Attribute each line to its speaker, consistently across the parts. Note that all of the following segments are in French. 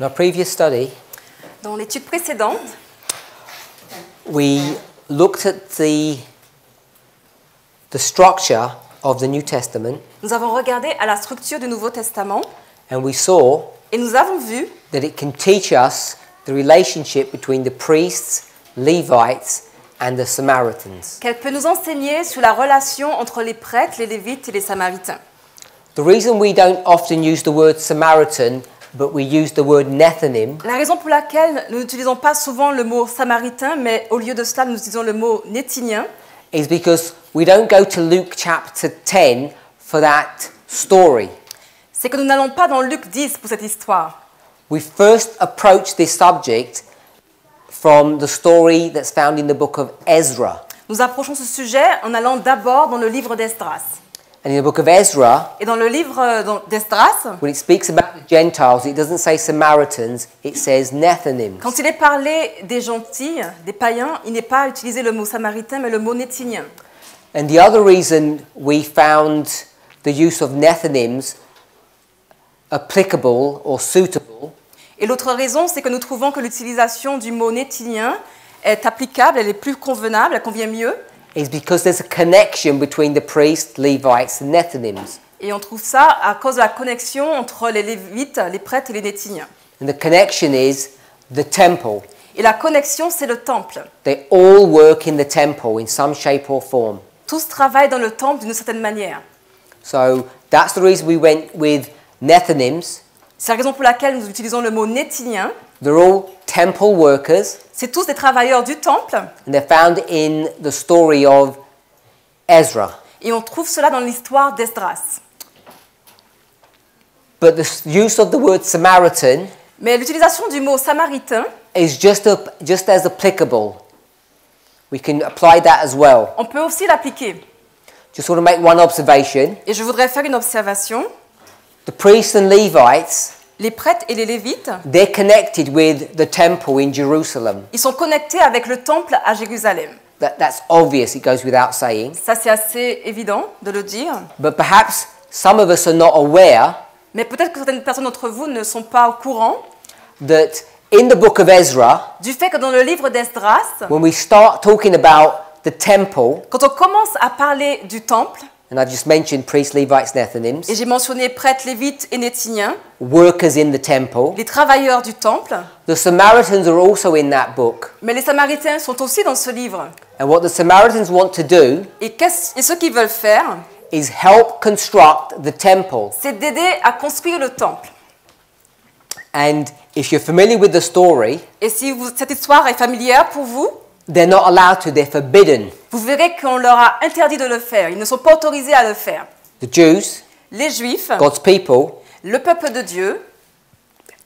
Speaker 1: In our previous study,
Speaker 2: Dans l'étude précédente,
Speaker 1: we looked at the, the structure of the New Testament
Speaker 2: nous avons regardé à la structure du Nouveau Testament
Speaker 1: and we saw
Speaker 2: et nous avons vu
Speaker 1: that it can teach us the relationship between the priests, Levites, and the Samaritans.
Speaker 2: qu'elle peut nous enseigner sur la relation entre les prêtres, les lévites et les samaritains.
Speaker 1: The reason we don't often use the word Samaritan, but we use the word Nethanim,
Speaker 2: La raison pour laquelle nous n'utilisons pas souvent le mot samaritain, mais au lieu de cela, nous utilisons le mot nétinien,
Speaker 1: is because we don't go to Luke chapter 10 for that story.
Speaker 2: c'est que nous n'allons pas dans Luc 10 pour cette histoire.
Speaker 1: We first approach this subject from the story that's found in the book of Ezra.
Speaker 2: Nous approchons ce sujet en allant d'abord dans le livre d'Esdras.
Speaker 1: And in the book of Ezra,
Speaker 2: Et dans le livre euh, d'Esdras,
Speaker 1: when it speaks about the Gentiles, it doesn't say Samaritans, it says Nethanims.
Speaker 2: quand il est parlé des gentils, des païens, il n'est pas utilisé le mot samaritain, mais le mot nétinien.
Speaker 1: And the other reason we found the use of Nethanims applicable or suitable
Speaker 2: Et l'autre raison, c'est que nous trouvons que l'utilisation du mot nétinien est applicable, elle est plus convenable, elle convient mieux.
Speaker 1: Is because there's a connection between the priests, Levites, and Nethanims.
Speaker 2: Et on trouve ça à cause de la connexion entre les lévites, les prêtres et les nétiniens.
Speaker 1: And the connection is the temple.
Speaker 2: Et la connexion, c'est le temple.
Speaker 1: They all work in the temple in some shape or form.
Speaker 2: Tous travaillent dans le temple d'une certaine manière.
Speaker 1: So that's the reason we went with Nethanims.
Speaker 2: C'est la raison pour laquelle nous utilisons le mot nétinien.
Speaker 1: They're all temple workers,
Speaker 2: C'est tous des travailleurs du temple.
Speaker 1: and they're found in the story of Ezra.
Speaker 2: Et on trouve cela dans l'histoire d'Esdras.
Speaker 1: But the s- use of the word Samaritan
Speaker 2: Mais l'utilisation du mot samaritain,
Speaker 1: is just, a, just as applicable. We can apply that as well.
Speaker 2: on peut aussi l'appliquer.
Speaker 1: Just want to make one observation.
Speaker 2: Et je voudrais faire une observation.
Speaker 1: The priests and Levites,
Speaker 2: Les prêtres et les lévites,
Speaker 1: they're connected with the temple in Jerusalem.
Speaker 2: ils sont connectés avec le temple à Jérusalem.
Speaker 1: That, that's obvious, it goes without saying.
Speaker 2: Ça, c'est assez évident de le dire.
Speaker 1: But perhaps some of us are not aware
Speaker 2: Mais peut-être que certaines personnes d'entre vous ne sont pas au courant
Speaker 1: that in the book of Ezra,
Speaker 2: du fait que dans le livre d'Esdras,
Speaker 1: when we start talking about the temple,
Speaker 2: quand on commence à parler du temple,
Speaker 1: and I've just mentioned priests, Levites,
Speaker 2: et
Speaker 1: Nethanims,
Speaker 2: j'ai mentionné prêtres, lévites et nétiniens,
Speaker 1: workers in the temple,
Speaker 2: les travailleurs du temple,
Speaker 1: the Samaritans are also in that book.
Speaker 2: mais les samaritains sont aussi dans ce livre.
Speaker 1: And what the Samaritans want to do
Speaker 2: Et, qu'est-ce- et ce qu'ils veulent faire,
Speaker 1: is help construct the temple.
Speaker 2: c'est d'aider à construire le temple.
Speaker 1: And if you're familiar with the story,
Speaker 2: Et si vous- cette histoire est familière pour vous,
Speaker 1: they're not allowed to, they're forbidden.
Speaker 2: vous verrez qu'on leur a interdit de le faire. Ils ne sont pas autorisés à le faire.
Speaker 1: The Jews,
Speaker 2: Les Juifs,
Speaker 1: God's people,
Speaker 2: le peuple de Dieu,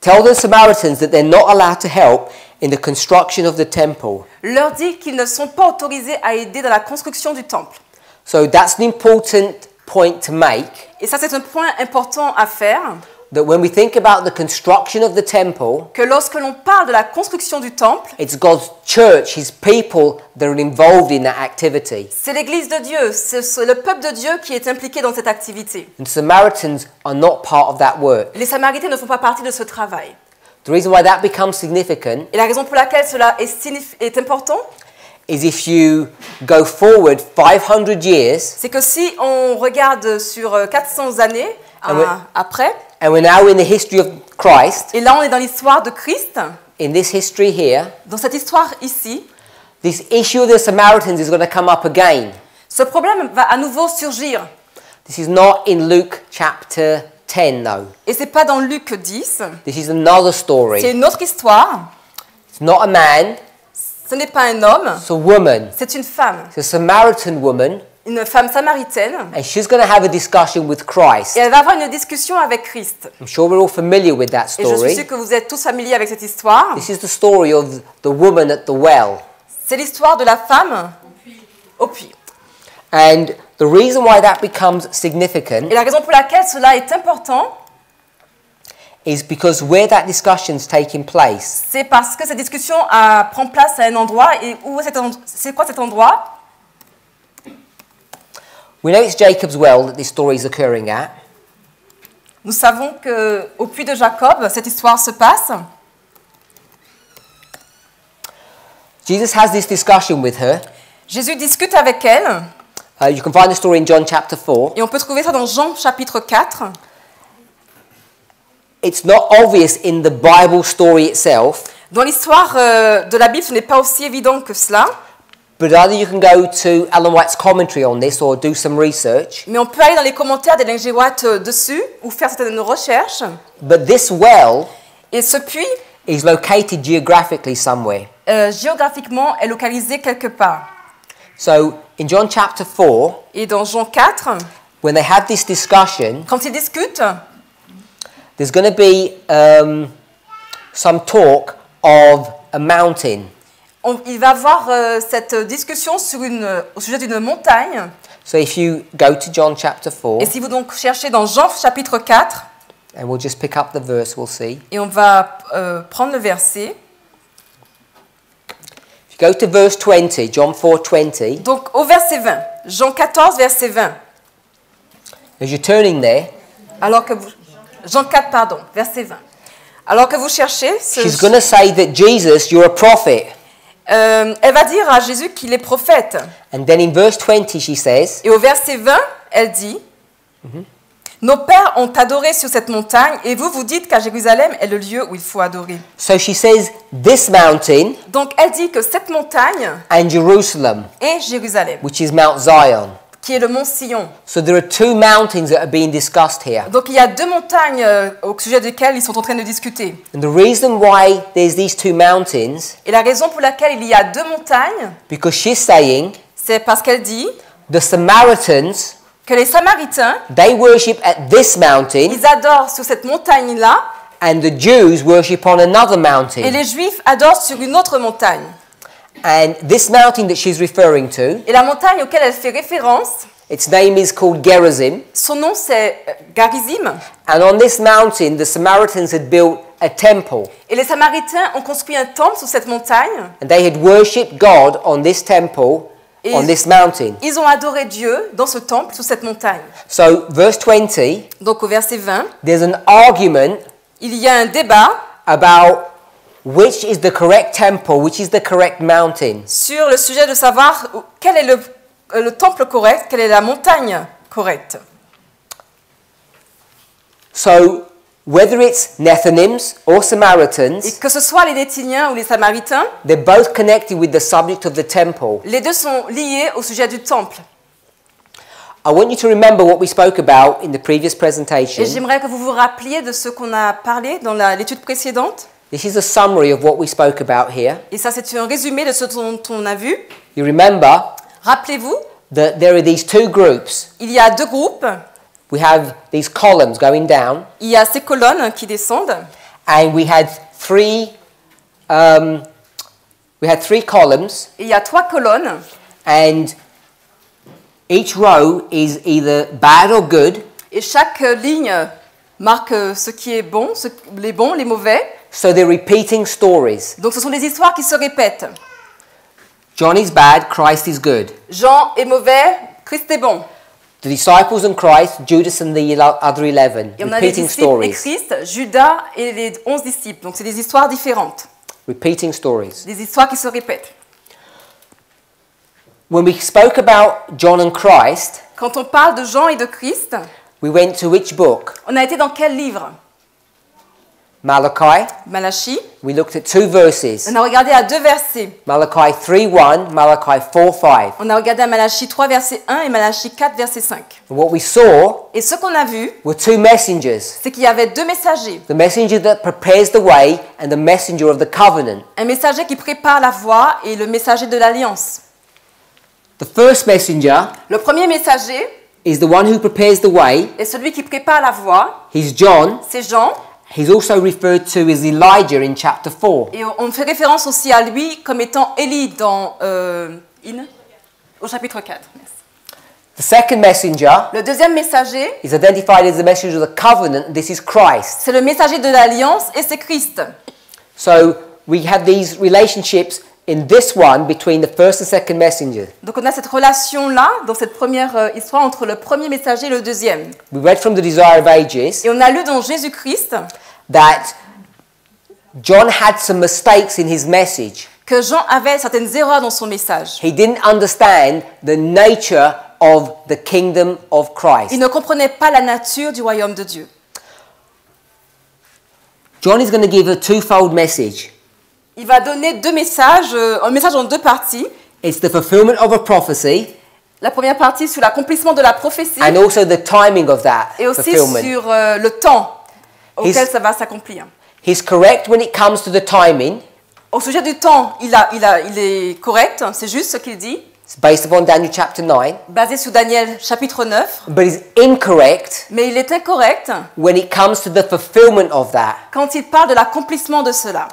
Speaker 1: tell the Samaritans that they're not allowed to help in the construction of the temple.
Speaker 2: leur dit qu'ils ne sont pas autorisés à aider dans la construction du temple.
Speaker 1: So that's an important point to make
Speaker 2: Et ça, c'est un point important à faire,
Speaker 1: that when we think about the construction of the temple,
Speaker 2: que lorsque l'on parle de la construction du temple,
Speaker 1: it's God's church, His people that are involved in that activity.
Speaker 2: c'est l'Église de Dieu, c'est le peuple de Dieu qui est impliqué dans cette activité.
Speaker 1: And Samaritans are not part of that work.
Speaker 2: Les Samaritains ne font pas partie de ce travail.
Speaker 1: The reason why that becomes significant
Speaker 2: Et la raison pour laquelle cela est, important,
Speaker 1: is if you go forward 500 years
Speaker 2: c'est que si on regarde sur euh, 400 années
Speaker 1: Ah ouais.
Speaker 2: euh, après,
Speaker 1: and we're now in the history of Christ,
Speaker 2: et là on est dans l'histoire de Christ,
Speaker 1: in this history here,
Speaker 2: dans cette histoire ici,
Speaker 1: this issue of the Samaritans is going to come up again.
Speaker 2: ce problème va à nouveau surgir.
Speaker 1: This is not in Luke chapter 10, though.
Speaker 2: Et c'est pas dans Luc 10,
Speaker 1: This is another story.
Speaker 2: c'est une autre histoire.
Speaker 1: It's not a man,
Speaker 2: Ce n'est pas un homme,
Speaker 1: it's a woman.
Speaker 2: c'est une femme,
Speaker 1: It's a Samaritan woman,
Speaker 2: une femme samaritaine.
Speaker 1: and she's going to have a discussion with Christ.
Speaker 2: Et elle va avoir une discussion avec Christ.
Speaker 1: I'm sure we're all familiar with that
Speaker 2: Et je suis
Speaker 1: story.
Speaker 2: sûre que vous êtes tous familiers avec cette histoire.
Speaker 1: This is the story of the woman at the well.
Speaker 2: C'est l'histoire de la femme au puits.
Speaker 1: And the reason why that becomes significant
Speaker 2: Et la raison pour laquelle cela est important,
Speaker 1: is because where that discussion's taking place
Speaker 2: c'est parce que cette discussion euh, prend place à un endroit. Et où C'est quoi cet endroit?
Speaker 1: We know it's Jacob's well that this story is occurring at.
Speaker 2: Nous savons que au puits de Jacob, cette histoire se passe.
Speaker 1: Jesus has this discussion with her.
Speaker 2: Jésus discute avec elle,
Speaker 1: Uh, you can find the story in John chapter 4.
Speaker 2: et on peut trouver ça dans Jean chapitre 4.
Speaker 1: It's not obvious in the Bible story itself,
Speaker 2: Dans l'histoire euh, de la Bible, ce n'est pas aussi évident que cela,
Speaker 1: but either you can go to Ellen White's commentary on this or do some research.
Speaker 2: mais on peut aller dans les commentaires d'Ellen G. Euh, dessus ou faire certaines recherches.
Speaker 1: But this well
Speaker 2: Et ce puits,
Speaker 1: is located geographically somewhere.
Speaker 2: euh, géographiquement, est localisé quelque part.
Speaker 1: So in John chapter 4,
Speaker 2: Et dans Jean 4,
Speaker 1: when they have this discussion,
Speaker 2: quand ils discutent,
Speaker 1: there's going to be um, some talk of a mountain.
Speaker 2: On- il va avoir euh, cette discussion sur une, au sujet d'une montagne.
Speaker 1: So if you go to John chapter 4,
Speaker 2: Et si vous donc cherchez dans Jean chapitre 4,
Speaker 1: and we'll just pick up the verse, we'll see.
Speaker 2: et on va euh, prendre le verset.
Speaker 1: If you go to verse 20, John 4 20,
Speaker 2: Donc au verset 20, Jean 14, verset 20.
Speaker 1: as you're turning there,
Speaker 2: Alors que vous, Jean 4, pardon, verset 20. Alors que vous cherchez, ce-
Speaker 1: she's going to say that Jesus, you're a prophet.
Speaker 2: Euh, elle va dire à Jésus qu'il est prophète.
Speaker 1: And then in verse 20, she says,
Speaker 2: Et au verset 20, elle dit Nos pères ont adoré sur cette montagne, et vous, vous dites qu'à Jérusalem est le lieu où il faut adorer.
Speaker 1: So she says, this mountain
Speaker 2: Donc elle dit que cette montagne
Speaker 1: and Jerusalem,
Speaker 2: est Jérusalem,
Speaker 1: which is Mount Zion.
Speaker 2: Qui est le mont Sion.
Speaker 1: So there are two mountains that are being discussed here.
Speaker 2: Donc il y a deux montagnes euh, au sujet desquelles ils sont en train de discuter.
Speaker 1: And the reason why there's these two mountains,
Speaker 2: Et la raison pour laquelle il y a deux montagnes,
Speaker 1: because she's saying
Speaker 2: c'est parce qu'elle dit
Speaker 1: the Samaritans,
Speaker 2: que les Samaritains,
Speaker 1: they worship at this mountain,
Speaker 2: ils adorent sur cette montagne-là,
Speaker 1: and the Jews worship on another
Speaker 2: et
Speaker 1: mountain.
Speaker 2: les Juifs adorent sur une autre montagne.
Speaker 1: And this mountain that she's referring to,
Speaker 2: Et la montagne auquel elle fait référence,
Speaker 1: its name is called Gerizim.
Speaker 2: son nom c'est euh, Garizim.
Speaker 1: And on this mountain, the Samaritans had built a temple,
Speaker 2: Et les Samaritains ont construit un temple sur cette montagne.
Speaker 1: and they had worshipped God on this temple,
Speaker 2: Et
Speaker 1: on
Speaker 2: ils-
Speaker 1: this mountain.
Speaker 2: Ils ont adoré Dieu dans ce temple, sur cette montagne.
Speaker 1: So, verse 20,
Speaker 2: Donc au verset 20,
Speaker 1: there's an argument
Speaker 2: il y a un débat
Speaker 1: about which is the correct temple, which is the correct mountain.
Speaker 2: sur le sujet de savoir quel est le, euh, le temple correct, quelle est la montagne correcte.
Speaker 1: So, whether it's Nethinims or
Speaker 2: Et
Speaker 1: Samaritans,
Speaker 2: que ce soit les Nétiniens ou les Samaritains,
Speaker 1: they're both connected with the subject of the temple.
Speaker 2: les deux sont liés au sujet du temple.
Speaker 1: I want you to remember what we spoke about in the previous presentation.
Speaker 2: Et j'aimerais que vous vous rappeliez de ce qu'on a parlé dans l'étude précédente.
Speaker 1: This is a summary of what we spoke about here.
Speaker 2: Et ça, c'est un résumé de ce dont on a vu.
Speaker 1: You remember
Speaker 2: Rappelez-vous,
Speaker 1: that there are these two groups.
Speaker 2: il y a deux groupes.
Speaker 1: We have these columns going down,
Speaker 2: Il y a ces colonnes qui descendent.
Speaker 1: and we had three. Um, we had three columns,
Speaker 2: Et il y a trois colonnes.
Speaker 1: and each row is either bad or good.
Speaker 2: Et chaque ligne marque ce qui est bon, ce- les bons, les mauvais.
Speaker 1: So they're repeating stories.
Speaker 2: Donc ce sont des histoires qui se répètent.
Speaker 1: John is bad, Christ is good.
Speaker 2: Jean est mauvais, Christ est bon.
Speaker 1: The disciples and Christ, Judas and the other eleven,
Speaker 2: Et on a les
Speaker 1: repeating
Speaker 2: disciples et
Speaker 1: stories.
Speaker 2: Christ, Judas et les onze disciples. Donc c'est des histoires différentes,
Speaker 1: Repeating stories.
Speaker 2: des histoires qui se répètent.
Speaker 1: When we spoke about John and Christ,
Speaker 2: Quand on parle de Jean et de Christ,
Speaker 1: we went to which book?
Speaker 2: on a été dans quel livre?
Speaker 1: Malachi.
Speaker 2: Malachie.
Speaker 1: We looked at two verses.
Speaker 2: On a regardé à deux versets.
Speaker 1: Malachi 3:1, Malachi 4:5.
Speaker 2: On a regardé à Malachie 3, verset 1 et Malachie 4, verset 5.
Speaker 1: And what we saw
Speaker 2: Et ce qu'on a vu,
Speaker 1: were two messengers.
Speaker 2: c'est qu'il y avait deux messagers.
Speaker 1: The messenger that prepares the way and the messenger of the covenant.
Speaker 2: Un messager qui prépare la voie et le messager de l'alliance.
Speaker 1: The first messenger
Speaker 2: Le premier messager
Speaker 1: is the one who prepares the way.
Speaker 2: est celui qui prépare la voie,
Speaker 1: He's John.
Speaker 2: c'est Jean.
Speaker 1: He's also referred to as Elijah in chapter 4.
Speaker 2: Et on fait référence aussi à lui comme étant Élie dans euh, In, au chapitre 4. Merci.
Speaker 1: The second messenger
Speaker 2: Le deuxième messager,
Speaker 1: is identified as the messenger of the covenant. This is Christ.
Speaker 2: c'est le messager de l'alliance et c'est Christ.
Speaker 1: So we have these relationships in this one between the first and second messenger.
Speaker 2: Donc on a cette relation-là, dans cette première euh, histoire, entre le premier messager et le deuxième.
Speaker 1: We read from the Desire of Ages
Speaker 2: Et on a lu dans Jésus-Christ
Speaker 1: that John had some mistakes in his message.
Speaker 2: que Jean avait certaines erreurs dans son message.
Speaker 1: He didn't understand the nature of the kingdom of Christ.
Speaker 2: Il ne comprenait pas la nature du royaume de Dieu.
Speaker 1: John is going to give a twofold message.
Speaker 2: Il va donner deux messages, euh, un message en deux parties.
Speaker 1: It's the fulfillment of a prophecy
Speaker 2: La première partie sur l'accomplissement de la prophétie
Speaker 1: and also the timing of that
Speaker 2: et aussi sur euh, le temps auquel
Speaker 1: His-
Speaker 2: ça va s'accomplir.
Speaker 1: He's correct when it comes to the timing.
Speaker 2: Au sujet du temps, il, a, il, a, il est correct, c'est juste ce qu'il dit,
Speaker 1: It's based upon Daniel chapter 9.
Speaker 2: basé sur Daniel chapitre 9,
Speaker 1: But he's incorrect
Speaker 2: mais il est incorrect
Speaker 1: when it comes to the fulfillment of that.
Speaker 2: quand il parle de l'accomplissement de cela.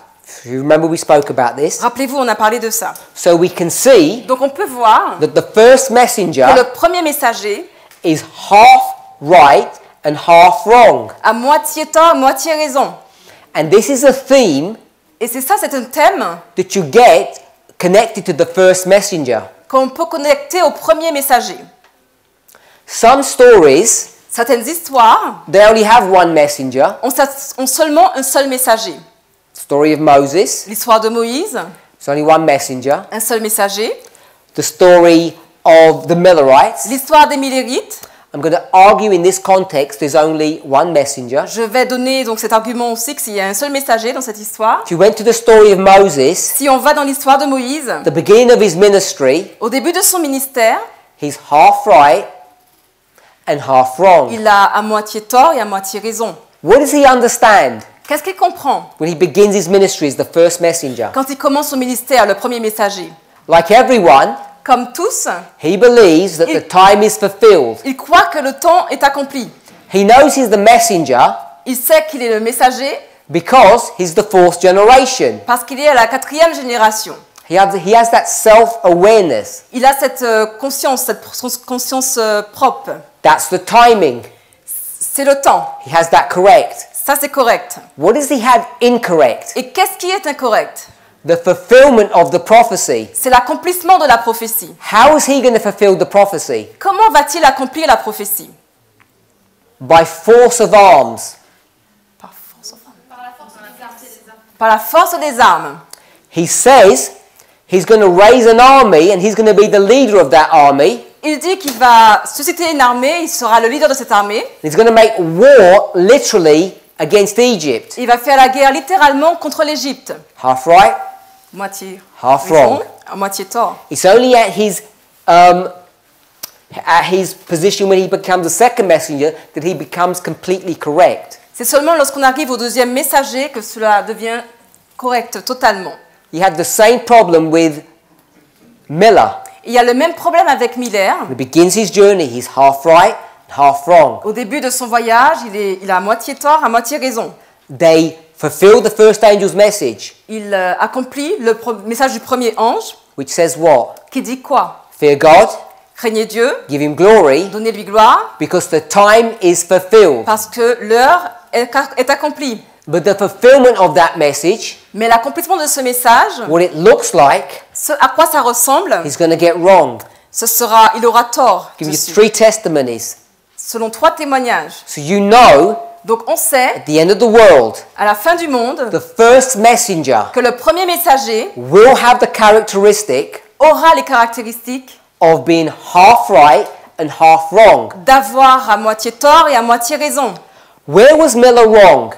Speaker 1: Remember, we spoke about this.
Speaker 2: Rappelez-vous, on a parlé de ça.
Speaker 1: So we can see
Speaker 2: Donc on peut voir
Speaker 1: that the first
Speaker 2: que
Speaker 1: messenger
Speaker 2: le premier messager
Speaker 1: is half right and half wrong.
Speaker 2: a moitié tort, moitié raison.
Speaker 1: And this is a theme
Speaker 2: Et c'est ça, c'est un thème
Speaker 1: that you get connected to the first messenger.
Speaker 2: qu'on peut connecter au premier messager.
Speaker 1: Some stories,
Speaker 2: Certaines histoires
Speaker 1: they only have one messenger.
Speaker 2: ont, ont seulement un seul messager.
Speaker 1: Story of Moses,
Speaker 2: L'histoire de Moïse,
Speaker 1: it's only one messenger.
Speaker 2: un seul messager.
Speaker 1: The story of the Millerites,
Speaker 2: L'histoire des Millérites,
Speaker 1: I'm going to argue in this context there's only one messenger.
Speaker 2: je vais donner donc cet argument aussi qu'il y a un seul messager dans cette histoire.
Speaker 1: If you went to the story of Moses,
Speaker 2: Si on va dans l'histoire de Moïse,
Speaker 1: the beginning of his ministry,
Speaker 2: au début de son ministère,
Speaker 1: he's half right and half wrong.
Speaker 2: il a à moitié tort et à moitié raison.
Speaker 1: What does he understand?
Speaker 2: Qu'est-ce qu'il comprend
Speaker 1: when he begins his ministry as the first messenger?
Speaker 2: quand il commence son ministère, le premier messager
Speaker 1: Like everyone,
Speaker 2: Comme tous,
Speaker 1: he believes that the time is fulfilled.
Speaker 2: il croit que le temps est accompli.
Speaker 1: He knows he's the messenger
Speaker 2: Il sait qu'il est le messager
Speaker 1: because he's the fourth generation.
Speaker 2: parce qu'il est à la quatrième génération.
Speaker 1: He has, he has that self awareness.
Speaker 2: Il a cette euh, conscience, cette conscience euh, propre.
Speaker 1: That's the timing.
Speaker 2: C'est le temps.
Speaker 1: He has that correct.
Speaker 2: Ça, c'est correct.
Speaker 1: What does he have incorrect?
Speaker 2: Et qu'est-ce qui est incorrect
Speaker 1: The fulfillment of the prophecy.
Speaker 2: C'est l'accomplissement de la prophétie.
Speaker 1: How is he going to fulfill the prophecy?
Speaker 2: Comment va-t-il accomplir la prophétie
Speaker 1: By force of arms.
Speaker 2: Par force, Par la force des armes.
Speaker 1: He says he's going to raise an army and he's going to be the leader of that army.
Speaker 2: Il dit qu'il va susciter une armée, il sera le leader de cette armée.
Speaker 1: He's going to make war literally against Egypt.
Speaker 2: Il va faire la guerre littéralement contre l'Égypte.
Speaker 1: Half right,
Speaker 2: Moitié
Speaker 1: half
Speaker 2: raison,
Speaker 1: wrong.
Speaker 2: à moitié tort.
Speaker 1: It's only at his um, at his position when he becomes a second messenger that he becomes completely correct.
Speaker 2: C'est seulement lorsqu'on arrive au deuxième messager que cela devient correct totalement.
Speaker 1: He had the same problem with Miller.
Speaker 2: Il y a le même problème avec Miller.
Speaker 1: He begins his journey, he's half right, half wrong.
Speaker 2: Au début de son voyage, il, est, il a à moitié tort, à moitié raison.
Speaker 1: They fulfill the first angel's message,
Speaker 2: Il euh, accomplit le message du premier ange
Speaker 1: which says what?
Speaker 2: qui dit quoi?
Speaker 1: Fear God,
Speaker 2: Craignez Dieu,
Speaker 1: give him glory,
Speaker 2: donnez-lui gloire,
Speaker 1: because the time is fulfilled.
Speaker 2: parce que l'heure est, est accomplie.
Speaker 1: But the fulfillment of that message,
Speaker 2: Mais l'accomplissement de ce message,
Speaker 1: what it looks like,
Speaker 2: ce à quoi ça ressemble,
Speaker 1: he's going to get wrong.
Speaker 2: ce sera, il aura tort,
Speaker 1: Give you three testimonies.
Speaker 2: Selon trois témoignages.
Speaker 1: So you know,
Speaker 2: Donc on sait,
Speaker 1: at the end of the world,
Speaker 2: à la fin du monde,
Speaker 1: the first messenger
Speaker 2: que le premier messager
Speaker 1: will have the characteristic
Speaker 2: aura les caractéristiques
Speaker 1: of being half right and half wrong.
Speaker 2: d'avoir à moitié tort et à moitié raison.
Speaker 1: Where was Miller wrong?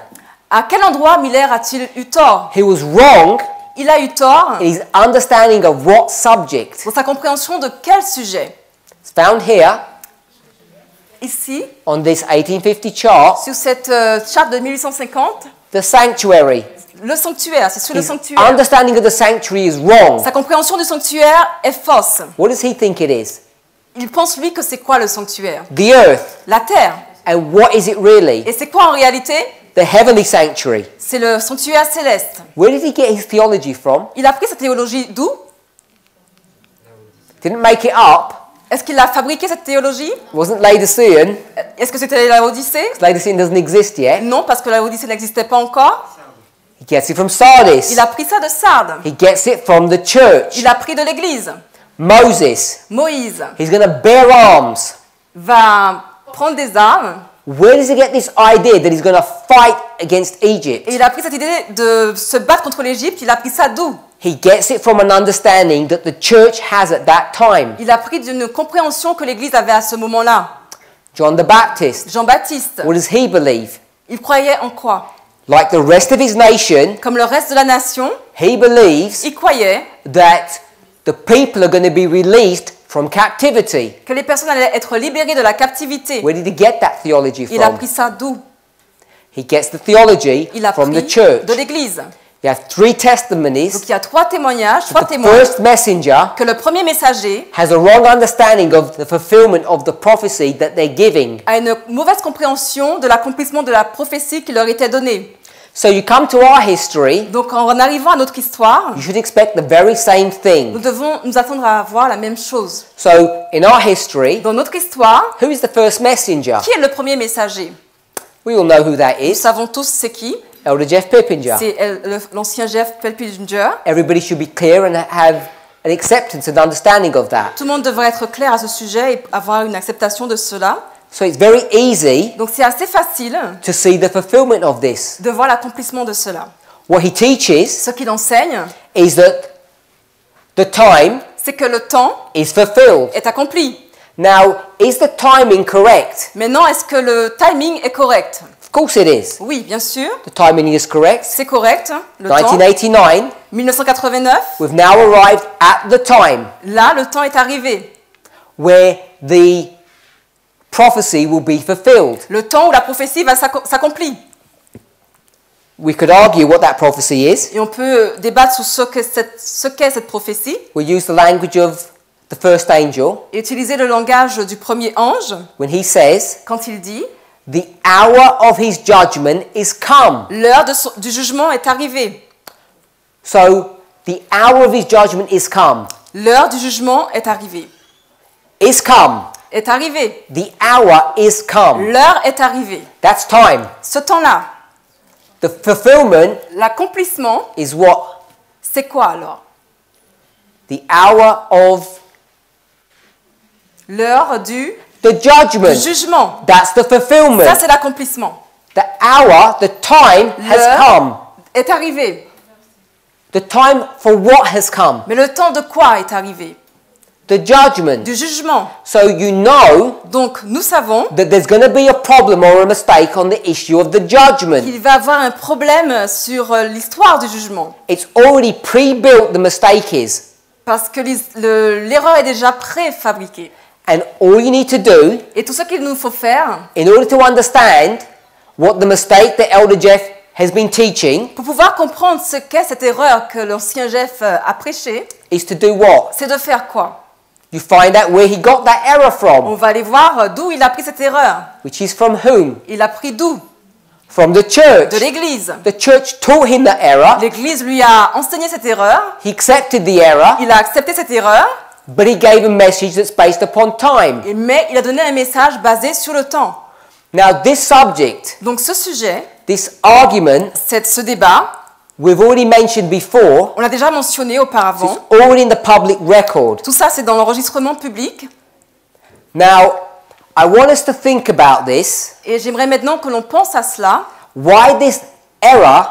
Speaker 2: À quel endroit Miller a-t-il eu tort?
Speaker 1: He was wrong
Speaker 2: Il a eu tort
Speaker 1: in his understanding of what subject?
Speaker 2: pour sa compréhension de quel sujet?
Speaker 1: It's found here
Speaker 2: Ici,
Speaker 1: on this 1850 chart,
Speaker 2: sur cette euh, charte de 1850,
Speaker 1: the sanctuary.
Speaker 2: le sanctuaire, c'est sur le sanctuaire.
Speaker 1: understanding of the sanctuary is wrong.
Speaker 2: Sa compréhension du sanctuaire est fausse.
Speaker 1: What does he think it is?
Speaker 2: Il pense lui que c'est quoi le sanctuaire?
Speaker 1: The earth.
Speaker 2: La terre.
Speaker 1: And what is it really?
Speaker 2: Et c'est quoi en réalité?
Speaker 1: The heavenly sanctuary.
Speaker 2: C'est le sanctuaire céleste.
Speaker 1: Where did he get his theology from?
Speaker 2: Il a pris sa théologie d'où?
Speaker 1: Didn't make it up.
Speaker 2: Est-ce qu'il a fabriqué cette théologie?
Speaker 1: It wasn't Laodicean.
Speaker 2: Est-ce que c'était la Odyssée
Speaker 1: Laodicean doesn't exist yet.
Speaker 2: Non, parce que la Odyssée n'existait pas encore.
Speaker 1: He He gets it from Sardis.
Speaker 2: Il a pris ça de Sardes.
Speaker 1: He gets it from the church.
Speaker 2: Il a pris de l'Église.
Speaker 1: Moses,
Speaker 2: Moïse
Speaker 1: he's going to bear arms.
Speaker 2: va prendre des armes
Speaker 1: Where does he get this idea that he's going to fight against Egypt?
Speaker 2: et il a pris cette idée de se battre contre l'Égypte. Il a pris ça d'où?
Speaker 1: He gets it from an understanding that the church has at that time.
Speaker 2: Il a pris d'une compréhension que l'Église avait à ce moment-là.
Speaker 1: John the Baptist,
Speaker 2: Jean-Baptiste,
Speaker 1: what does he believe?
Speaker 2: il croyait en quoi?
Speaker 1: Like the rest of his nation,
Speaker 2: Comme le reste de la nation,
Speaker 1: he believes
Speaker 2: il croyait
Speaker 1: that the people are going to be released from captivity.
Speaker 2: que les personnes allaient être libérées de la captivité.
Speaker 1: Where did he get that theology
Speaker 2: Il a
Speaker 1: from?
Speaker 2: pris ça d'où?
Speaker 1: He gets the theology
Speaker 2: Il a
Speaker 1: from
Speaker 2: pris
Speaker 1: the church.
Speaker 2: de l'Église.
Speaker 1: You have three
Speaker 2: Donc
Speaker 1: testimonies.
Speaker 2: il y a trois témoignages, trois
Speaker 1: The
Speaker 2: témoins,
Speaker 1: first messenger
Speaker 2: que le premier messager
Speaker 1: has a wrong understanding of the fulfillment of the prophecy that they're giving.
Speaker 2: a une mauvaise compréhension de l'accomplissement de la prophétie qui leur était donnée.
Speaker 1: So you come to our history,
Speaker 2: Donc en arrivant à notre histoire,
Speaker 1: you should expect the very same
Speaker 2: nous devons nous attendre à voir la même chose.
Speaker 1: So in our history,
Speaker 2: Dans notre histoire,
Speaker 1: who is the first messenger?
Speaker 2: qui est le premier messager?
Speaker 1: We all know who that
Speaker 2: Nous
Speaker 1: is.
Speaker 2: savons tous c'est qui.
Speaker 1: Elder Jeff Pippinger.
Speaker 2: C'est euh, le- l'ancien Jeff Pelpinger.
Speaker 1: Everybody should be clear and have an acceptance and understanding of that.
Speaker 2: Tout le monde devrait être clair à ce sujet et avoir une acceptation de cela.
Speaker 1: So it's very easy
Speaker 2: Donc c'est assez facile
Speaker 1: to see the fulfillment of this.
Speaker 2: de voir l'accomplissement de cela.
Speaker 1: What he teaches
Speaker 2: Ce qu'il enseigne,
Speaker 1: is that the time
Speaker 2: c'est que le temps
Speaker 1: is fulfilled.
Speaker 2: est accompli.
Speaker 1: Now, is the timing correct?
Speaker 2: Maintenant, est-ce que le timing est correct?
Speaker 1: Of course it is.
Speaker 2: Oui, bien sûr,
Speaker 1: The timing is correct.
Speaker 2: c'est correct. Le temps,
Speaker 1: 1989,
Speaker 2: 1989,
Speaker 1: we've now arrived at the time
Speaker 2: là, le temps est arrivé.
Speaker 1: where the prophecy will be fulfilled.
Speaker 2: Le temps où la prophétie va s'acco- s'accomplir.
Speaker 1: We could argue what that prophecy is.
Speaker 2: Et on peut débattre sur ce qu'est cette, ce qu'est cette prophétie
Speaker 1: We use the language of the first angel
Speaker 2: et utiliser le langage du premier ange
Speaker 1: when he says,
Speaker 2: quand il dit
Speaker 1: The hour of his judgment is come.
Speaker 2: L'heure du jugement est arrivée.
Speaker 1: So, the hour of his judgment is come.
Speaker 2: L'heure du jugement est arrivée.
Speaker 1: Is come.
Speaker 2: Est arrivée.
Speaker 1: The hour is come.
Speaker 2: L'heure est arrivée.
Speaker 1: That's time.
Speaker 2: Ce temps-là,
Speaker 1: The fulfillment
Speaker 2: l'accomplissement,
Speaker 1: is what?
Speaker 2: c'est quoi alors?
Speaker 1: The hour of
Speaker 2: L'heure du
Speaker 1: the judgment.
Speaker 2: jugement.
Speaker 1: That's the fulfillment.
Speaker 2: Ça, c'est l'accomplissement.
Speaker 1: The hour, the time has come.
Speaker 2: est arrivé.
Speaker 1: The time for what has come?
Speaker 2: Mais le temps de quoi est arrivé?
Speaker 1: The judgment.
Speaker 2: Du jugement.
Speaker 1: So you know
Speaker 2: Donc, nous savons
Speaker 1: that there's going to be a problem or a mistake on the issue of the judgment.
Speaker 2: qu'il va avoir un problème sur euh, l'histoire du jugement.
Speaker 1: It's already pre-built, the mistake is.
Speaker 2: Parce que l'is- le- l'erreur est déjà préfabriquée.
Speaker 1: And all you need to do,
Speaker 2: Et tout ce qu'il nous faut faire
Speaker 1: in order to understand what the mistake that Elder Jeff has been teaching,
Speaker 2: pour pouvoir comprendre ce qu'est cette erreur que l'ancien Jeff euh, a prêchée,
Speaker 1: is to do what?
Speaker 2: c'est de faire quoi?
Speaker 1: You find out where he got that error
Speaker 2: On
Speaker 1: from,
Speaker 2: va aller voir euh, d'où il a pris cette erreur.
Speaker 1: which is from whom?
Speaker 2: Il a pris d'où?
Speaker 1: From the church.
Speaker 2: De l'Église.
Speaker 1: The church taught him the error.
Speaker 2: L'Église lui a enseigné cette erreur.
Speaker 1: He accepted the error,
Speaker 2: Il a accepté cette erreur,
Speaker 1: but he gave a message that's based upon time.
Speaker 2: mais il a donné un message basé sur le temps.
Speaker 1: Now, this subject,
Speaker 2: Donc ce sujet,
Speaker 1: this argument,
Speaker 2: cette- ce débat,
Speaker 1: we've already mentioned before,
Speaker 2: on l'a déjà mentionné auparavant.
Speaker 1: it's already in the public record.
Speaker 2: Tout ça, c'est dans l'enregistrement public.
Speaker 1: Now, I want us to think about this.
Speaker 2: Et j'aimerais maintenant que l'on pense à cela.
Speaker 1: Why this error,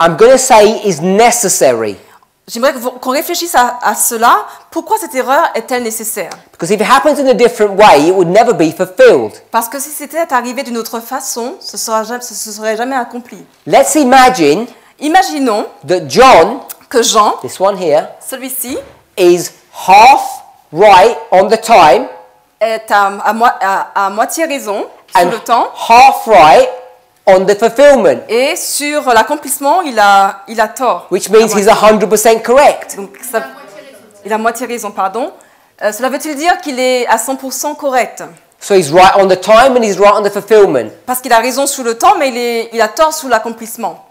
Speaker 1: I'm going to say, is necessary.
Speaker 2: J'aimerais qu'on réfléchisse à, à cela. Pourquoi cette erreur est-elle nécessaire?
Speaker 1: Because if it happens in a different way, it would never be fulfilled.
Speaker 2: Parce que si c'était arrivé d'une autre façon, ce ne serait, ce serait jamais accompli.
Speaker 1: Let's imagine
Speaker 2: Imaginons
Speaker 1: that John,
Speaker 2: que Jean,
Speaker 1: this one here,
Speaker 2: celui-ci,
Speaker 1: is half right on the time
Speaker 2: est à, à à- à moitié raison sur
Speaker 1: and
Speaker 2: le temps
Speaker 1: half right on the fulfillment,
Speaker 2: et sur l'accomplissement, il a, il a tort.
Speaker 1: which means he's
Speaker 2: moitié.
Speaker 1: 100% correct.
Speaker 2: Donc, ça- il a moitié raison, pardon. Euh, cela veut-il dire qu'il est à 100% correct?
Speaker 1: So he's right on the time and he's right on the fulfillment.
Speaker 2: Parce qu'il a raison sur le temps, mais il, est- il a tort sur l'accomplissement.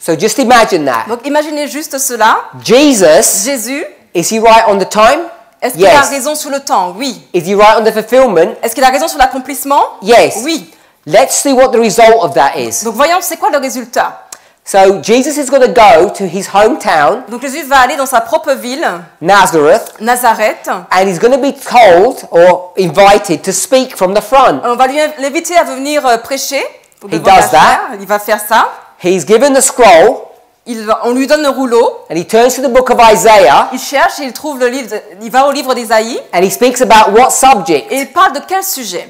Speaker 1: So just imagine that.
Speaker 2: Donc imaginez juste cela.
Speaker 1: Jesus,
Speaker 2: Jésus,
Speaker 1: is he right on the time?
Speaker 2: est-ce qu'il a
Speaker 1: Yes.
Speaker 2: raison sur le temps? Oui.
Speaker 1: Is he right on the fulfillment?
Speaker 2: Est-ce qu'il a raison sur l'accomplissement?
Speaker 1: Yes.
Speaker 2: Oui.
Speaker 1: Let's see what the result of that is.
Speaker 2: Donc voyons, c'est quoi le résultat?
Speaker 1: So Jesus is going to go to his hometown,
Speaker 2: Donc Jésus va aller dans sa propre ville,
Speaker 1: Nazareth,
Speaker 2: Nazareth.
Speaker 1: and he's going to be told or invited to speak from the front.
Speaker 2: On va lui l'inviter à venir euh, prêcher.
Speaker 1: He does that.
Speaker 2: Il va faire ça.
Speaker 1: He's given the scroll,
Speaker 2: Il va- on lui donne le rouleau.
Speaker 1: and he turns to the book of Isaiah,
Speaker 2: Il cherche et il trouve le livre. de- il va au livre d'Ésaïe
Speaker 1: and he speaks about what subject?
Speaker 2: et il parle de quel sujet?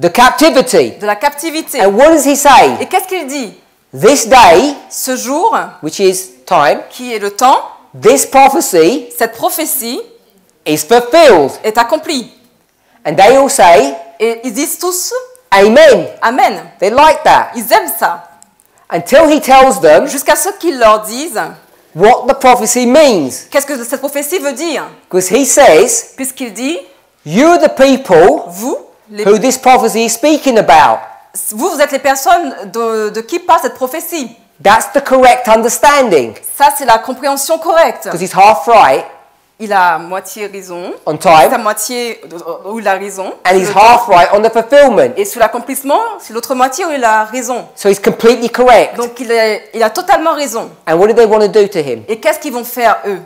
Speaker 1: The captivity.
Speaker 2: De la captivité.
Speaker 1: And what does he say?
Speaker 2: Et qu'est-ce qu'il dit?
Speaker 1: This day,
Speaker 2: Ce jour,
Speaker 1: which is time,
Speaker 2: qui est le temps,
Speaker 1: this prophecy
Speaker 2: cette prophétie
Speaker 1: is fulfilled.
Speaker 2: est accomplie.
Speaker 1: And they all say,
Speaker 2: Et ils disent tous
Speaker 1: Amen.
Speaker 2: Amen.
Speaker 1: They like that.
Speaker 2: Ils aiment ça.
Speaker 1: Until he tells them
Speaker 2: Jusqu'à ce qu'ils leur disent
Speaker 1: what the prophecy means.
Speaker 2: qu'est-ce que cette prophétie veut dire.
Speaker 1: Because he says,
Speaker 2: Puisqu'il dit
Speaker 1: You're the people
Speaker 2: Vous, les-
Speaker 1: who this prophecy is speaking about.
Speaker 2: vous, vous êtes les personnes de, de qui parle cette prophétie.
Speaker 1: That's the correct understanding.
Speaker 2: Ça, c'est la compréhension correcte.
Speaker 1: Because he's half right
Speaker 2: Il a moitié raison.
Speaker 1: on
Speaker 2: C'est à
Speaker 1: time,
Speaker 2: moitié où il a raison.
Speaker 1: and he's half
Speaker 2: temps.
Speaker 1: right on the fulfillment.
Speaker 2: Et sur l'accomplissement, c'est l'autre moitié où il a raison.
Speaker 1: So he's completely correct.
Speaker 2: Donc il, est- il a totalement raison.
Speaker 1: And what do they want to do to him?
Speaker 2: Et qu'est-ce qu'ils vont faire, eux,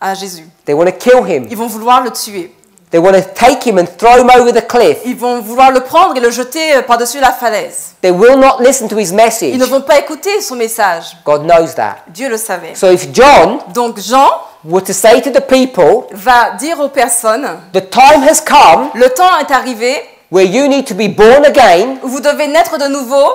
Speaker 2: à Jésus?
Speaker 1: They want to kill him.
Speaker 2: Ils vont vouloir le tuer.
Speaker 1: They want to take him and throw him over the cliff.
Speaker 2: Ils vont vouloir le prendre et le jeter euh, par-dessus la falaise.
Speaker 1: They will not listen to his message.
Speaker 2: Ils ne vont pas écouter son message.
Speaker 1: God knows that.
Speaker 2: Dieu le savait.
Speaker 1: So if John
Speaker 2: Donc Jean
Speaker 1: were to say to the people,
Speaker 2: va dire aux personnes,
Speaker 1: the time has come
Speaker 2: le temps est arrivé
Speaker 1: where you need to be born again,
Speaker 2: où vous devez naître de nouveau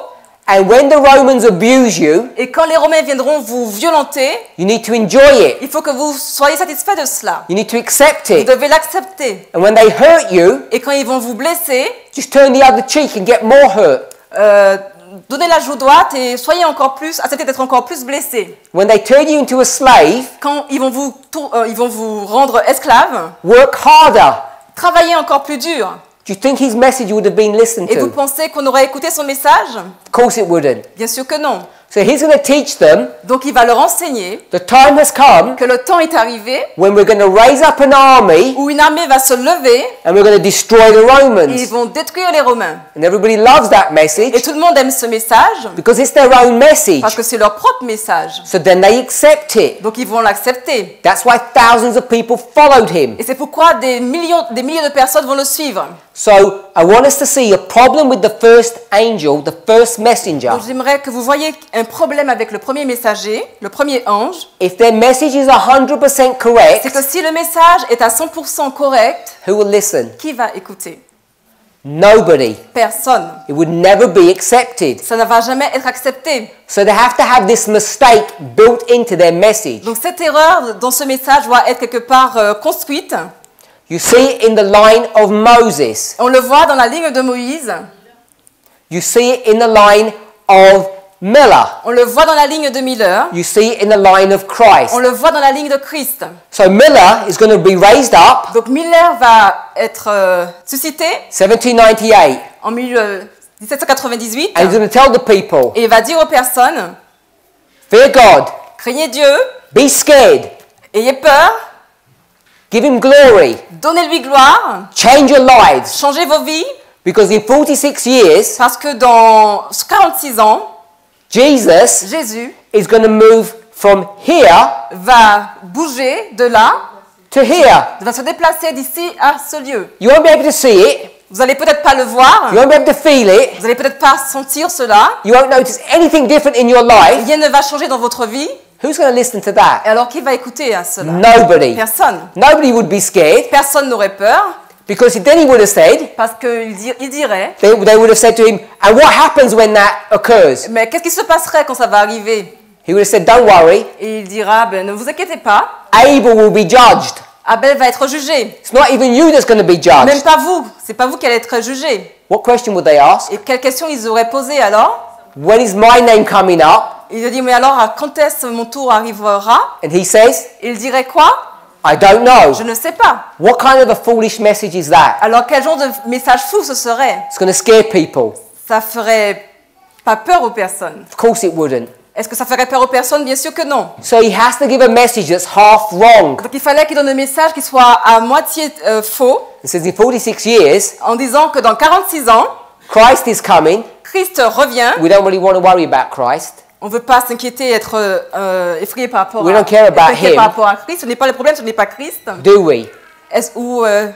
Speaker 1: and when the Romans abuse you,
Speaker 2: et quand les Romains viendront vous violenter,
Speaker 1: you need to enjoy it.
Speaker 2: il faut que vous soyez satisfait de cela.
Speaker 1: You need to accept
Speaker 2: Vous
Speaker 1: it.
Speaker 2: devez l'accepter.
Speaker 1: And when they hurt you,
Speaker 2: Et quand ils vont vous blesser,
Speaker 1: just turn the other cheek and get more hurt.
Speaker 2: euh, donnez la joue droite et soyez encore plus, acceptez d'être encore plus blessé.
Speaker 1: When they turn you into a slave,
Speaker 2: Quand ils vont vous, tour- euh, ils vont vous rendre esclave,
Speaker 1: work harder.
Speaker 2: travaillez encore plus dur.
Speaker 1: Do you think his message would have been listened
Speaker 2: Et vous
Speaker 1: to?
Speaker 2: pensez qu'on aurait écouté son message?
Speaker 1: Of course it wouldn't.
Speaker 2: Bien sûr que non.
Speaker 1: So he's going to teach them
Speaker 2: Donc il va leur enseigner
Speaker 1: the time has come
Speaker 2: que le temps est arrivé
Speaker 1: when we're going to raise up an army
Speaker 2: où une armée va se lever
Speaker 1: and we're going to destroy the
Speaker 2: et ils
Speaker 1: Romans.
Speaker 2: vont détruire les Romains.
Speaker 1: And everybody loves that
Speaker 2: Et
Speaker 1: message
Speaker 2: tout le monde aime ce message
Speaker 1: because it's their own message.
Speaker 2: parce que c'est leur propre message.
Speaker 1: So then they accept it.
Speaker 2: Donc ils vont l'accepter.
Speaker 1: That's why thousands of people followed him.
Speaker 2: Et c'est pourquoi des millions, des milliers de personnes vont le suivre.
Speaker 1: So I want us to see a problem with the first angel, the first messenger.
Speaker 2: Donc j'aimerais que vous voyez un problème avec le premier messager, le premier ange.
Speaker 1: If their message is 100%
Speaker 2: C'est
Speaker 1: correct,
Speaker 2: que si le message est à 100% correct,
Speaker 1: who will listen?
Speaker 2: qui va écouter?
Speaker 1: Nobody.
Speaker 2: Personne.
Speaker 1: It would never be accepted.
Speaker 2: Ça ne va jamais être accepté.
Speaker 1: So they have to have this mistake built into their message.
Speaker 2: Donc cette erreur dans ce message doit être quelque part euh, construite.
Speaker 1: You see it in the line of Moses.
Speaker 2: On le voit dans la ligne de Moïse.
Speaker 1: You see it in the line of Miller.
Speaker 2: On le voit dans la ligne de Miller.
Speaker 1: You see it in the line of Christ.
Speaker 2: On le voit dans la ligne de Christ.
Speaker 1: So Miller is going to be raised up
Speaker 2: Donc Miller va être euh, suscité
Speaker 1: 1798
Speaker 2: en milieu- 1798
Speaker 1: and he's going to tell the people,
Speaker 2: et il va dire aux personnes,
Speaker 1: fear God,
Speaker 2: craignez Dieu,
Speaker 1: be scared,
Speaker 2: ayez peur,
Speaker 1: give him glory,
Speaker 2: donnez-lui gloire,
Speaker 1: change your lives.
Speaker 2: changez vos vies,
Speaker 1: Because in 46 years,
Speaker 2: parce que dans 46 ans,
Speaker 1: Jesus
Speaker 2: Jésus
Speaker 1: is going to move from here
Speaker 2: va bouger de là,
Speaker 1: to here.
Speaker 2: va se déplacer d'ici à ce lieu.
Speaker 1: You won't be able to see it.
Speaker 2: Vous allez peut-être pas le voir,
Speaker 1: You won't be able to feel it.
Speaker 2: vous allez peut-être pas sentir cela,
Speaker 1: You won't notice anything different in your life.
Speaker 2: rien ne va changer dans votre vie,
Speaker 1: Who's going to listen to that?
Speaker 2: et alors qui va écouter à cela?
Speaker 1: Nobody.
Speaker 2: Personne.
Speaker 1: Nobody would be scared
Speaker 2: Personne n'aurait peur,
Speaker 1: because then he would have said,
Speaker 2: parce qu'il dir- il dirait,
Speaker 1: they, they would have said to him, and what happens when that occurs?
Speaker 2: mais qu'est-ce qui se passerait quand ça va arriver?
Speaker 1: He would have said, don't worry,
Speaker 2: Et il dira, ben, ne vous inquiétez pas,
Speaker 1: Abel will be judged.
Speaker 2: Abel va être jugé.
Speaker 1: It's not even you that's going to be
Speaker 2: Même
Speaker 1: judged.
Speaker 2: pas vous, c'est pas vous qui allez être jugé.
Speaker 1: What question would they ask?
Speaker 2: Et quelle question ils auraient posée alors?
Speaker 1: When is my name coming up?
Speaker 2: Il a dit, mais alors quand est-ce mon tour arrivera?
Speaker 1: And he says,
Speaker 2: Il dirait quoi?
Speaker 1: I don't know.
Speaker 2: Je ne sais pas.
Speaker 1: What kind of a foolish message is that?
Speaker 2: Alors quel genre de message fou ce serait?
Speaker 1: It's going to scare people.
Speaker 2: Ça ferait pas peur aux personnes.
Speaker 1: Of course it wouldn't.
Speaker 2: Est-ce que ça ferait peur aux personnes? Bien sûr que non.
Speaker 1: So he has to give a message that's half wrong.
Speaker 2: Donc il fallait qu'il donne un message qui soit à moitié euh, faux,
Speaker 1: It says in 46 years,
Speaker 2: en disant que dans 46 ans,
Speaker 1: Christ is coming.
Speaker 2: Christ revient.
Speaker 1: We don't really want to worry about Christ.
Speaker 2: On ne veut pas s'inquiéter, être euh, euh, effrayé par rapport,
Speaker 1: We
Speaker 2: à,
Speaker 1: don't care about him.
Speaker 2: par rapport à Christ. Ce n'est pas le problème, ce n'est pas Christ.
Speaker 1: do we?
Speaker 2: Est-ce ou, euh,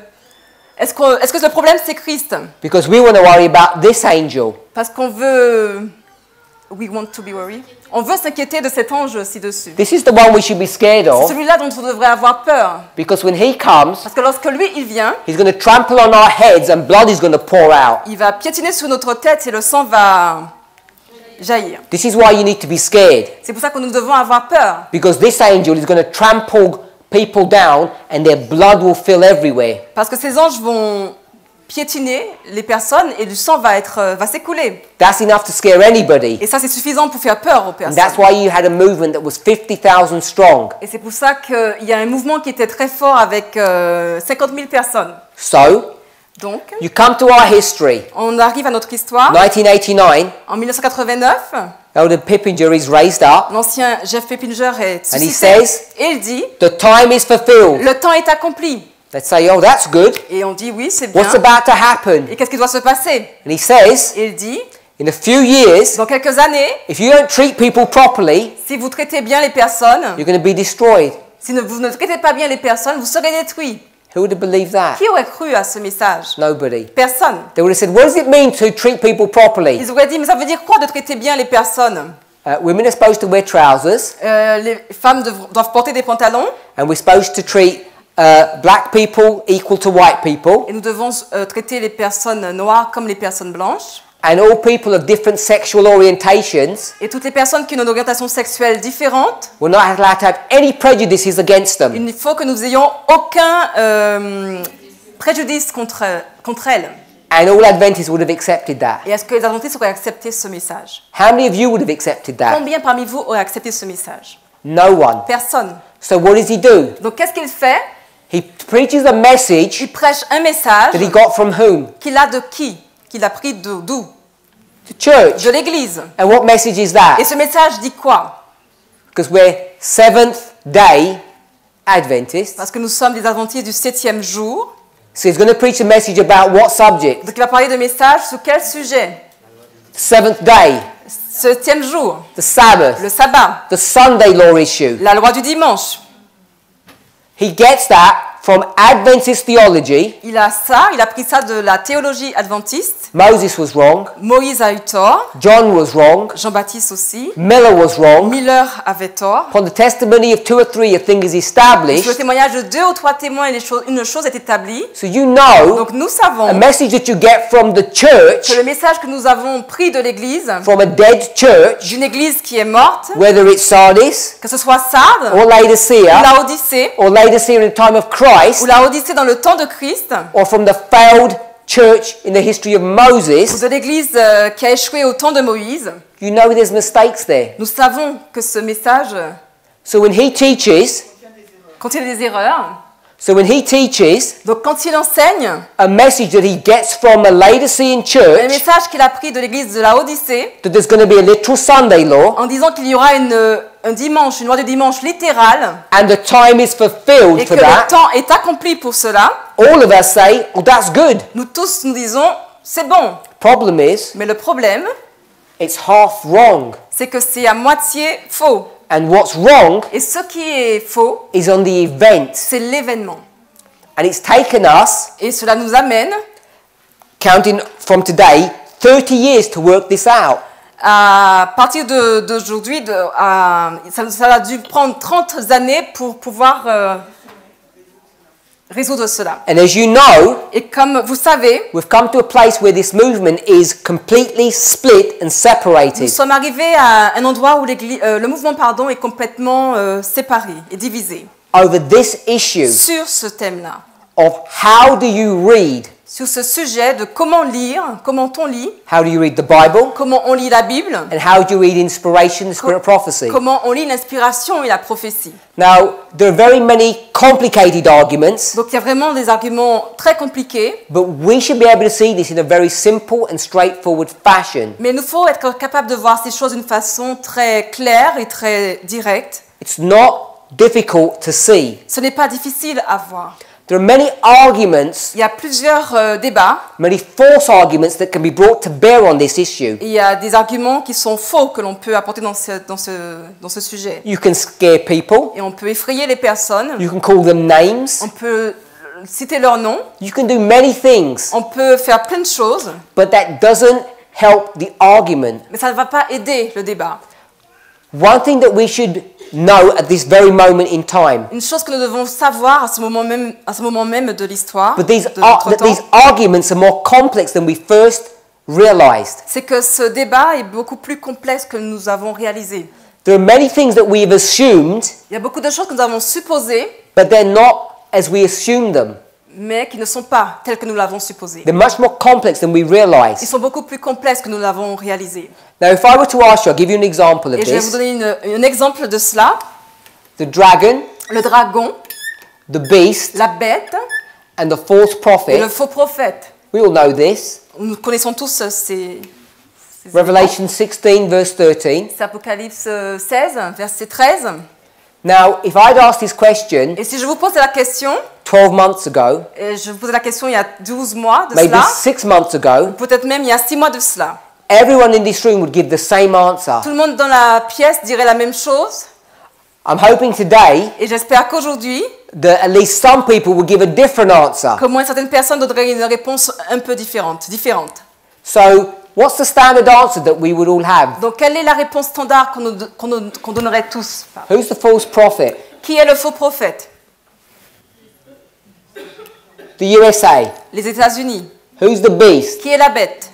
Speaker 2: est-ce que, est-ce que le problème c'est Christ?
Speaker 1: Because we want to worry about this angel.
Speaker 2: Parce qu'on veut. We want to be worried. On veut s'inquiéter de cet ange ci-dessus.
Speaker 1: This is the one we should be scared
Speaker 2: C'est
Speaker 1: of
Speaker 2: celui-là dont on devrait avoir peur.
Speaker 1: because when he comes,
Speaker 2: Parce que lorsque lui, il vient,
Speaker 1: he's going to trample on our heads and blood is going to pour out.
Speaker 2: il va piétiner sur notre tête et le sang va jaillir.
Speaker 1: This is why you need to be scared
Speaker 2: C'est pour ça que nous devons avoir peur.
Speaker 1: because this angel is going to trample people down and their blood will fill everywhere.
Speaker 2: Parce que ces anges vont piétiner les personnes et du sang va, être, euh, va s'écouler.
Speaker 1: That's enough to scare anybody.
Speaker 2: Et ça, c'est suffisant pour faire peur aux
Speaker 1: And
Speaker 2: personnes.
Speaker 1: that's why you had a movement that was 50,000 strong.
Speaker 2: Et c'est pour ça qu'il y a un mouvement qui était très fort avec euh, 50 000 personnes.
Speaker 1: So,
Speaker 2: Donc,
Speaker 1: you come to our history.
Speaker 2: on arrive à notre histoire.
Speaker 1: 1989,
Speaker 2: En 1989,
Speaker 1: Elder Pippinger is raised up
Speaker 2: l'ancien Jeff Peppinger est
Speaker 1: And he
Speaker 2: suscité
Speaker 1: says-
Speaker 2: et il dit
Speaker 1: The time is fulfilled.
Speaker 2: Le temps est accompli.
Speaker 1: Let's say, oh, that's good.
Speaker 2: Et on dit Oui, c'est bien.
Speaker 1: What's about to happen?
Speaker 2: Et qu'est-ce qui doit se passer?
Speaker 1: And he says,
Speaker 2: Et il dit
Speaker 1: in a few years,
Speaker 2: Dans quelques années,
Speaker 1: if you don't treat people properly,
Speaker 2: si vous traitez bien les personnes,
Speaker 1: you're going to be destroyed.
Speaker 2: si ne- vous ne traitez pas bien les personnes, vous serez détruits.
Speaker 1: Who would have believed that?
Speaker 2: Qui aurait cru à ce message?
Speaker 1: Nobody.
Speaker 2: Personne.
Speaker 1: They would have said, what does it mean to treat people properly?
Speaker 2: Ils auraient dit Mais ça veut dire quoi de traiter bien les personnes?
Speaker 1: Uh, women are supposed to wear trousers,
Speaker 2: Euh, Les femmes doivent porter des pantalons
Speaker 1: and we're supposed to treat uh, black people equal to white people,
Speaker 2: et nous devons euh, traiter les personnes noires comme les personnes blanches.
Speaker 1: And all people of different sexual orientations
Speaker 2: Et toutes les personnes qui ont une orientation sexuelle différente,
Speaker 1: will not allowed to have any prejudices against them.
Speaker 2: il faut que nous ayons aucun euh, préjudice contre, contre elles.
Speaker 1: And all Adventists would have accepted that.
Speaker 2: Et est-ce que les adventistes auraient accepté ce message?
Speaker 1: How many of you would have accepted that?
Speaker 2: Combien parmi vous auraient accepté ce message?
Speaker 1: No one.
Speaker 2: Personne.
Speaker 1: So what does he do?
Speaker 2: Donc qu'est-ce qu'il fait?
Speaker 1: He preaches a message
Speaker 2: Il prêche un message
Speaker 1: that he got from whom?
Speaker 2: qu'il a de qui? Qu'il a pris de- d'où?
Speaker 1: Church.
Speaker 2: De l'Église.
Speaker 1: And what message is that?
Speaker 2: Et ce message dit quoi?
Speaker 1: Because we're seventh day Adventists.
Speaker 2: Parce que nous sommes des adventistes du septième jour.
Speaker 1: So he's going to preach a message about what subject?
Speaker 2: Donc il va parler de message sur quel sujet?
Speaker 1: Seventh day,
Speaker 2: Septième jour,
Speaker 1: the Sabbath,
Speaker 2: le sabbat,
Speaker 1: the Sunday law issue.
Speaker 2: la loi du dimanche.
Speaker 1: He gets that from Adventist theology.
Speaker 2: Il a ça, il a pris ça de la théologie adventiste.
Speaker 1: Moses was wrong.
Speaker 2: Moïse a eu tort,
Speaker 1: John was wrong.
Speaker 2: Jean-Baptiste aussi.
Speaker 1: Miller was wrong.
Speaker 2: Miller avait tort.
Speaker 1: Upon the testimony of two or three, a thing is
Speaker 2: Sur le
Speaker 1: established.
Speaker 2: témoignage de deux ou trois témoins, et les choses- une chose est établie.
Speaker 1: So you know
Speaker 2: Donc nous
Speaker 1: a
Speaker 2: savons
Speaker 1: message that you get from the church,
Speaker 2: que le message que nous avons pris de l'Église,
Speaker 1: from a dead church,
Speaker 2: d'une Église qui est morte,
Speaker 1: whether it's Sardis
Speaker 2: que ce soit Sardes,
Speaker 1: or
Speaker 2: ou
Speaker 1: Laodicea,
Speaker 2: Laodicée,
Speaker 1: or Laodicea in the time of Christ,
Speaker 2: ou Laodicée dans le temps de Christ,
Speaker 1: or from the failed church in the history of
Speaker 2: ou
Speaker 1: Moses,
Speaker 2: de l'Église euh, qui a échoué au temps de Moïse,
Speaker 1: you know there's mistakes there.
Speaker 2: nous savons que ce message
Speaker 1: So when he teaches,
Speaker 2: contient des erreurs.
Speaker 1: so when he teaches
Speaker 2: Donc quand il enseigne,
Speaker 1: a message that he gets from a Laodicean church,
Speaker 2: message qu'il a pris de l'église de la Odyssée,
Speaker 1: that there's going to be a literal Sunday law,
Speaker 2: en disant qu'il y aura une, un dimanche, une loi de dimanche littérale,
Speaker 1: and the time is fulfilled
Speaker 2: et que
Speaker 1: for
Speaker 2: le
Speaker 1: that,
Speaker 2: temps est accompli pour cela,
Speaker 1: all of us say, well, that's good.
Speaker 2: nous tous nous disons, c'est bon.
Speaker 1: Problem is,
Speaker 2: Mais le problème,
Speaker 1: it's half wrong.
Speaker 2: c'est que c'est à moitié faux.
Speaker 1: And what's wrong
Speaker 2: Et ce qui est faux,
Speaker 1: is on the event.
Speaker 2: c'est l'événement.
Speaker 1: And it's taken us,
Speaker 2: Et cela nous amène
Speaker 1: counting from today, 30 years to work this out.
Speaker 2: À partir d'aujourd'hui, ça, ça a dû prendre 30 années pour pouvoir euh, résoudre cela.
Speaker 1: And as you know,
Speaker 2: Et comme vous savez,
Speaker 1: we've come to a place where this movement is completely split and
Speaker 2: nous
Speaker 1: separated.
Speaker 2: sommes arrivés à un endroit où euh, le mouvement pardon, est complètement euh, séparé et divisé
Speaker 1: over this issue
Speaker 2: sur ce thème-là,
Speaker 1: of how do you read?
Speaker 2: Sur ce sujet de comment lire, comment on lit,
Speaker 1: How do you read the Bible?
Speaker 2: comment on lit la Bible,
Speaker 1: And how do you read inspiration spirit prophecy?
Speaker 2: comment on lit l'inspiration et la prophétie.
Speaker 1: Now, there are very many complicated arguments,
Speaker 2: Donc il y a vraiment des arguments très compliqués,
Speaker 1: but we should be able to see this in a very simple and straightforward fashion.
Speaker 2: mais nous faut être capable de voir ces choses d'une façon très claire et très directe.
Speaker 1: It's not difficult to see.
Speaker 2: Ce n'est pas difficile à voir.
Speaker 1: There are many arguments,
Speaker 2: Il y a plusieurs euh, débats
Speaker 1: many false arguments that can be brought to bear on this issue.
Speaker 2: il y a des arguments qui sont faux que l'on peut apporter dans ce, dans ce, dans ce sujet.
Speaker 1: You can scare people,
Speaker 2: Et on peut effrayer les personnes,
Speaker 1: you can call them names,
Speaker 2: on peut citer leur nom,
Speaker 1: you can do many things,
Speaker 2: on peut faire plein de choses,
Speaker 1: but that doesn't help the argument.
Speaker 2: mais ça ne va pas aider le débat.
Speaker 1: One thing that we should know at this very moment in time,
Speaker 2: Une chose que nous devons savoir à ce moment même, à ce moment même de l'histoire,
Speaker 1: but these,
Speaker 2: de
Speaker 1: ar-
Speaker 2: temps,
Speaker 1: these arguments are more complex than we first realized.
Speaker 2: c'est que ce débat est beaucoup plus complexe que nous avons réalisé.
Speaker 1: There are many things that we have assumed,
Speaker 2: Il y a beaucoup de choses que nous avons supposées,
Speaker 1: but they're not as we assumed them.
Speaker 2: Mais qui ne sont pas telles que nous l'avons supposé.
Speaker 1: They're much more complex than we
Speaker 2: Ils
Speaker 1: realize.
Speaker 2: sont beaucoup plus complexes que nous l'avons réalisé.
Speaker 1: Now, if I were to ask you, I'll give you an example of
Speaker 2: Et je vais vous donner une- un exemple de cela.
Speaker 1: the dragon,
Speaker 2: Le dragon,
Speaker 1: the beast,
Speaker 2: la bête
Speaker 1: and the false
Speaker 2: et le
Speaker 1: prophet.
Speaker 2: faux prophète.
Speaker 1: We all know this.
Speaker 2: Nous connaissons tous euh, ces... ces
Speaker 1: Revelation 16, verse 13.
Speaker 2: C'est Apocalypse euh, 16, verset 13.
Speaker 1: Now, if I'd asked this question
Speaker 2: Et si je vous pose la question,
Speaker 1: 12 months ago,
Speaker 2: et je vous posais la question il y a 12 mois de
Speaker 1: maybe
Speaker 2: cela,
Speaker 1: six months ago,
Speaker 2: peut-être même il y a 6 mois de cela,
Speaker 1: everyone in this room would give the same answer.
Speaker 2: tout le monde dans la pièce dirait la même chose.
Speaker 1: I'm hoping today
Speaker 2: Et j'espère qu'aujourd'hui,
Speaker 1: that at least some people will give a different answer.
Speaker 2: moins certaines personnes donneraient une réponse un peu différente. différente.
Speaker 1: So, what's the standard answer that we would all have?
Speaker 2: Donc quelle est la réponse standard qu'on nous- qu'on donnerait tous?
Speaker 1: Who's the false prophet?
Speaker 2: Qui est le faux prophète?
Speaker 1: The USA.
Speaker 2: Les États-Unis.
Speaker 1: Who's the beast?
Speaker 2: Qui est la bête?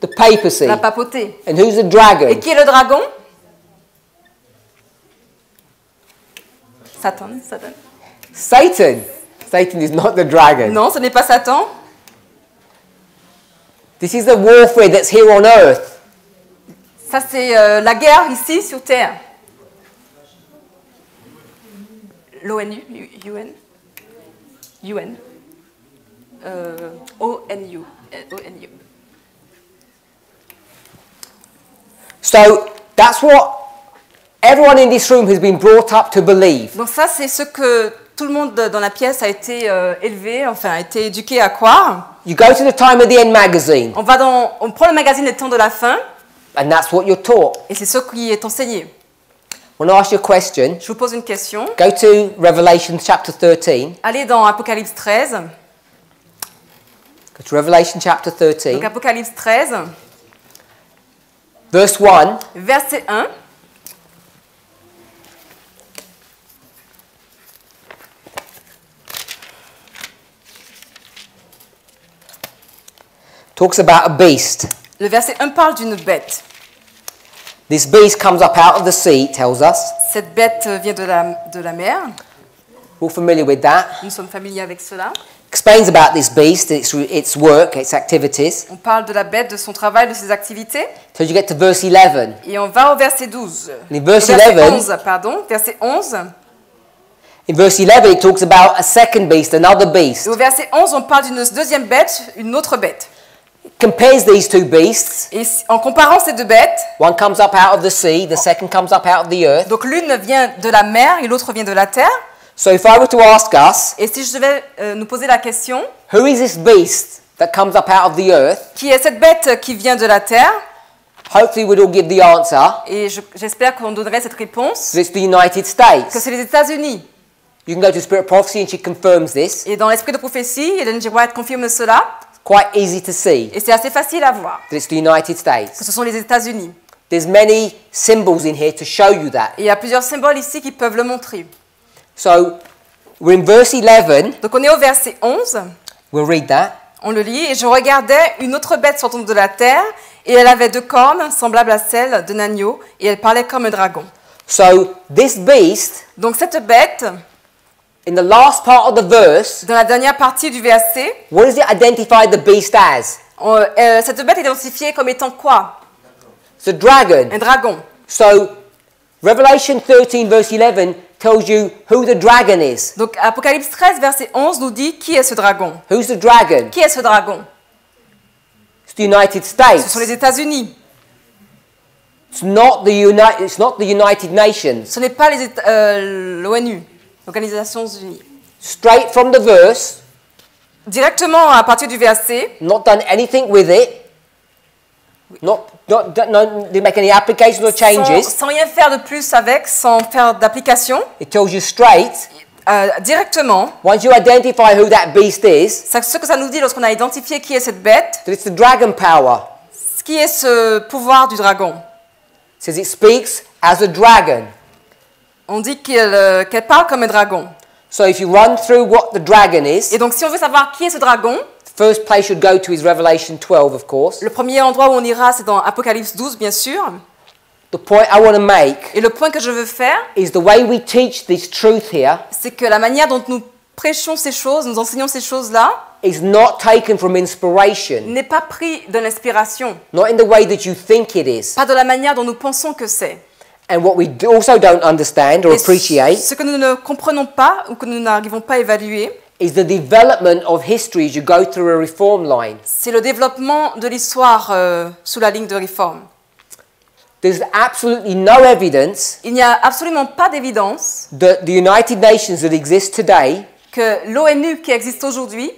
Speaker 1: The papacy.
Speaker 2: La papauté.
Speaker 1: And who's the
Speaker 2: Et
Speaker 1: dragon?
Speaker 2: qui est le dragon? Satan. Satan.
Speaker 1: Satan. Satan is not the dragon.
Speaker 2: Non, ce n'est pas Satan.
Speaker 1: This is the warfare that's here on earth.
Speaker 2: Ça, c'est euh, la guerre ici sur Terre. L'ONU, UN, UN, euh, ONU, ONU.
Speaker 1: So that's what everyone in this room has been brought up to believe.
Speaker 2: Donc ça, c'est ce que tout le monde dans la pièce a été euh, élevé, enfin a été éduqué à croire.
Speaker 1: You go to the Time of the End magazine,
Speaker 2: On va dans, on prend le magazine Le Temps de la Fin,
Speaker 1: and that's what you're taught.
Speaker 2: et c'est ce qui est enseigné.
Speaker 1: When I ask you a question,
Speaker 2: Je vous pose une question.
Speaker 1: go to Revelation chapter 13.
Speaker 2: Allez dans Apocalypse 13.
Speaker 1: Go to Revelation chapter 13,
Speaker 2: Donc Apocalypse 13,
Speaker 1: verse 1.
Speaker 2: verset 1.
Speaker 1: Talks about a beast.
Speaker 2: Le verset 1 parle d'une bête.
Speaker 1: This beast comes up out of the sea, it tells us.
Speaker 2: Cette bête vient de la, de la mer.
Speaker 1: We're familiar with that.
Speaker 2: Nous sommes familiers avec cela.
Speaker 1: Explains about this beast, its, its work, its activities.
Speaker 2: On parle de la bête, de son travail, de ses activités.
Speaker 1: Till you get to verse 11.
Speaker 2: Et on va au verset 12.
Speaker 1: In verse
Speaker 2: Au verset
Speaker 1: 11,
Speaker 2: 11, pardon. Verset 11.
Speaker 1: in verse 11, it talks about a second beast, another beast.
Speaker 2: Et au verset 11, on parle d'une deuxième bête, une autre bête.
Speaker 1: Compares these two beasts.
Speaker 2: Et en comparant ces deux bêtes,
Speaker 1: One comes up out of the sea, the second comes up out of the earth.
Speaker 2: donc l'une vient de la mer et l'autre vient de la terre.
Speaker 1: So if I were to ask us,
Speaker 2: Et si je devais euh, nous poser la question,
Speaker 1: who is this beast that comes up out of the earth?
Speaker 2: qui est cette bête qui vient de la terre?
Speaker 1: Hopefully we'd all give the answer.
Speaker 2: Et je- j'espère qu'on donnerait cette réponse,
Speaker 1: It's the United
Speaker 2: que
Speaker 1: States.
Speaker 2: c'est les États-Unis.
Speaker 1: You can go to Spirit of Prophecy and she confirms this.
Speaker 2: Et dans l'esprit de prophétie, Ellen G. White confirme cela.
Speaker 1: Quite easy to see
Speaker 2: Et c'est assez facile à voir
Speaker 1: that it's the United
Speaker 2: que
Speaker 1: States.
Speaker 2: ce sont les États-Unis.
Speaker 1: There's many symbols in here to show you that.
Speaker 2: Et il y a plusieurs symboles ici qui peuvent le montrer.
Speaker 1: So we're in verse 11.
Speaker 2: Donc on est au verset 11,
Speaker 1: We'll read that.
Speaker 2: on le lit, et je regardais une autre bête sortant de la terre, et elle avait deux cornes semblables à celles d'un agneau, et elle parlait comme un dragon.
Speaker 1: So this beast,
Speaker 2: Donc cette bête,
Speaker 1: in the last part of the verse,
Speaker 2: dans la dernière partie du verset,
Speaker 1: what does it identify the beast as?
Speaker 2: on- euh, cette bête est identifiée comme étant quoi?
Speaker 1: It's a dragon.
Speaker 2: Un dragon.
Speaker 1: So Revelation 13 verse 11 tells you who the dragon is.
Speaker 2: Donc Apocalypse 13, verset 11 nous dit qui est ce dragon?
Speaker 1: Who's the dragon?
Speaker 2: Qui est ce dragon?
Speaker 1: It's the United
Speaker 2: Ce
Speaker 1: States.
Speaker 2: sont les États-Unis.
Speaker 1: It's not the Uni- it's not the United Nations.
Speaker 2: Ce n'est pas les euh, l'ONU, l'Organisation Unie.
Speaker 1: straight from the verse,
Speaker 2: directement à partir du verset,
Speaker 1: not done anything with it, not, not, not, didn't make any application or
Speaker 2: sans,
Speaker 1: changes.
Speaker 2: sans rien faire de plus avec, sans faire d'application,
Speaker 1: It tells you straight.
Speaker 2: euh, directement,
Speaker 1: Once you identify who that beast is,
Speaker 2: ce que ça nous dit lorsqu'on a identifié qui est cette bête,
Speaker 1: that it's the dragon power.
Speaker 2: ce qui est ce pouvoir du dragon.
Speaker 1: It says it speaks as a dragon.
Speaker 2: On dit qu'elle euh, qu'elle parle comme un dragon.
Speaker 1: So if you run through what the dragon is,
Speaker 2: Et donc si on veut savoir qui est ce dragon,
Speaker 1: first place you'd go to is Revelation 12, of course.
Speaker 2: le premier endroit où on ira, c'est dans Apocalypse 12, bien sûr.
Speaker 1: The point I want to make
Speaker 2: Et le point que je veux faire,
Speaker 1: is the way we teach this truth here
Speaker 2: c'est que la manière dont nous prêchons ces choses, nous enseignons ces choses-là,
Speaker 1: is not taken from inspiration,
Speaker 2: n'est pas pris de l'inspiration,
Speaker 1: not in the way that you think it is.
Speaker 2: pas de la manière dont nous pensons que c'est.
Speaker 1: And what we also don't understand or appreciate
Speaker 2: ce que nous ne comprenons pas ou que nous n'arrivons pas à évaluer,
Speaker 1: is the development of history as you go through a reform line.
Speaker 2: c'est le développement de l'histoire euh, sous la ligne de réforme.
Speaker 1: There's absolutely no evidence
Speaker 2: Il n'y a absolument pas d'évidence
Speaker 1: that the United Nations that exists today
Speaker 2: que l'ONU qui existe aujourd'hui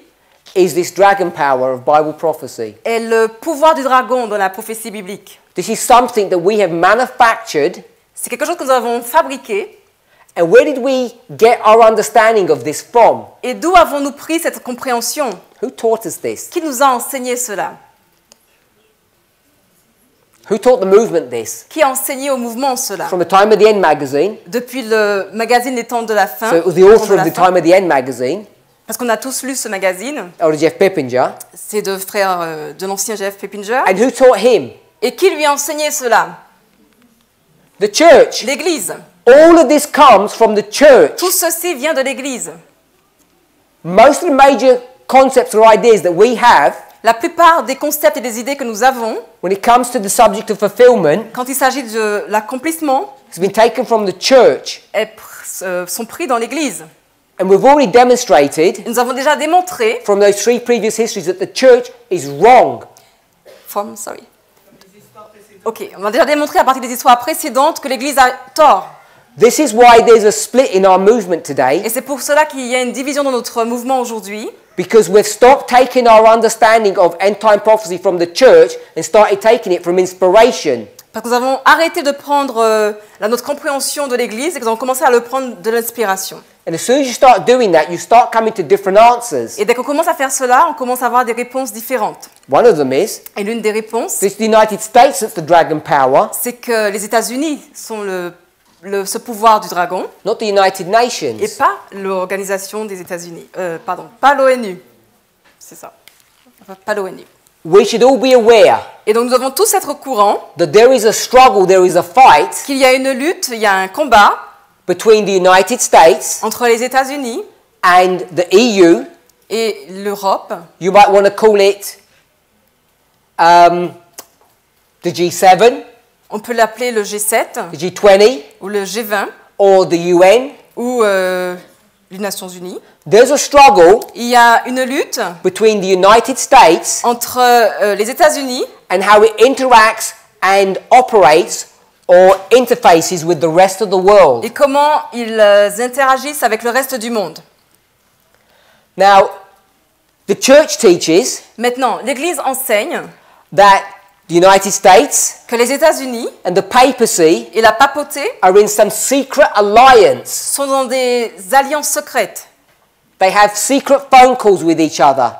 Speaker 1: is this dragon power of Bible prophecy.
Speaker 2: est le pouvoir du dragon dans la prophétie biblique.
Speaker 1: This is something that we have manufactured.
Speaker 2: C'est quelque chose que nous avons fabriqué.
Speaker 1: And where did we get our understanding of this from?
Speaker 2: Et d'où avons-nous pris cette compréhension?
Speaker 1: Who taught us this?
Speaker 2: Qui nous a enseigné cela?
Speaker 1: Who taught the movement this?
Speaker 2: Qui a enseigné au mouvement cela?
Speaker 1: From the Time of the End magazine.
Speaker 2: Depuis le magazine Les Temps de la Fin.
Speaker 1: So it was the
Speaker 2: Temps de
Speaker 1: author
Speaker 2: la
Speaker 1: of the
Speaker 2: Fin.
Speaker 1: Time of the End magazine,
Speaker 2: Parce qu'on a tous lu ce magazine.
Speaker 1: Jeff Pippinger.
Speaker 2: C'est de frères euh, de l'ancien Jeff Peppinger.
Speaker 1: And who taught him?
Speaker 2: Et qui lui a enseigné cela?
Speaker 1: The church.
Speaker 2: L'Église.
Speaker 1: All of this comes from the church.
Speaker 2: Tout ceci vient de l'Église.
Speaker 1: Most of the major concepts or ideas that we have
Speaker 2: La plupart des concepts et des idées que nous avons,
Speaker 1: when it comes to the subject of fulfillment
Speaker 2: quand il s'agit de l'accomplissement,
Speaker 1: has been taken from the church.
Speaker 2: est pr- euh, sont pris dans l'Église.
Speaker 1: And we've already demonstrated
Speaker 2: Nous avons déjà démontré,
Speaker 1: from those three previous histories that the church is wrong.
Speaker 2: from, sorry. Ok, on a déjà démontré à partir des histoires précédentes que l'Église a tort.
Speaker 1: This is why there's a split in our movement today
Speaker 2: Et c'est pour cela qu'il y a une division dans notre mouvement aujourd'hui,
Speaker 1: because we've stopped taking our understanding of end time prophecy from the church and started taking it from inspiration.
Speaker 2: Parce que nous avons arrêté de prendre euh, notre compréhension de l'Église et que nous avons commencé à le prendre de l'inspiration.
Speaker 1: And as soon as you start doing that, you start coming to different answers.
Speaker 2: Et dès qu'on commence à faire cela, on commence à avoir des réponses différentes.
Speaker 1: One of them is
Speaker 2: Et l'une des réponses,
Speaker 1: it's the United States that's the dragon power,
Speaker 2: c'est que les États-Unis sont le, le- ce pouvoir du dragon
Speaker 1: not the United Nations.
Speaker 2: et pas l'organisation des États-Unis. Euh, pardon, pas l'ONU. C'est ça. Pas l'ONU.
Speaker 1: We should all be aware
Speaker 2: Et donc nous devons tous être au courant
Speaker 1: that there is a struggle, there is a fight
Speaker 2: qu'il y a une lutte, il y a un combat
Speaker 1: between the United States
Speaker 2: entre les États-Unis
Speaker 1: and the EU.
Speaker 2: et l'Europe.
Speaker 1: You might want to call it um, the G7,
Speaker 2: On peut l'appeler le G7
Speaker 1: the G20,
Speaker 2: ou le G20
Speaker 1: or the UN.
Speaker 2: ou euh, les Nations Unies.
Speaker 1: There's a struggle
Speaker 2: Il y a une lutte
Speaker 1: between the United States
Speaker 2: entre euh, les États-Unis
Speaker 1: and how it interacts and operates or interfaces with the rest of the world.
Speaker 2: et comment ils euh, interagissent avec le reste du monde.
Speaker 1: Now, the church teaches
Speaker 2: Maintenant, l'Église enseigne
Speaker 1: that the United States
Speaker 2: que les États-Unis
Speaker 1: and the papacy
Speaker 2: et la papauté
Speaker 1: are in some secret alliance.
Speaker 2: sont dans des alliances secrètes.
Speaker 1: They have secret phone calls with each other.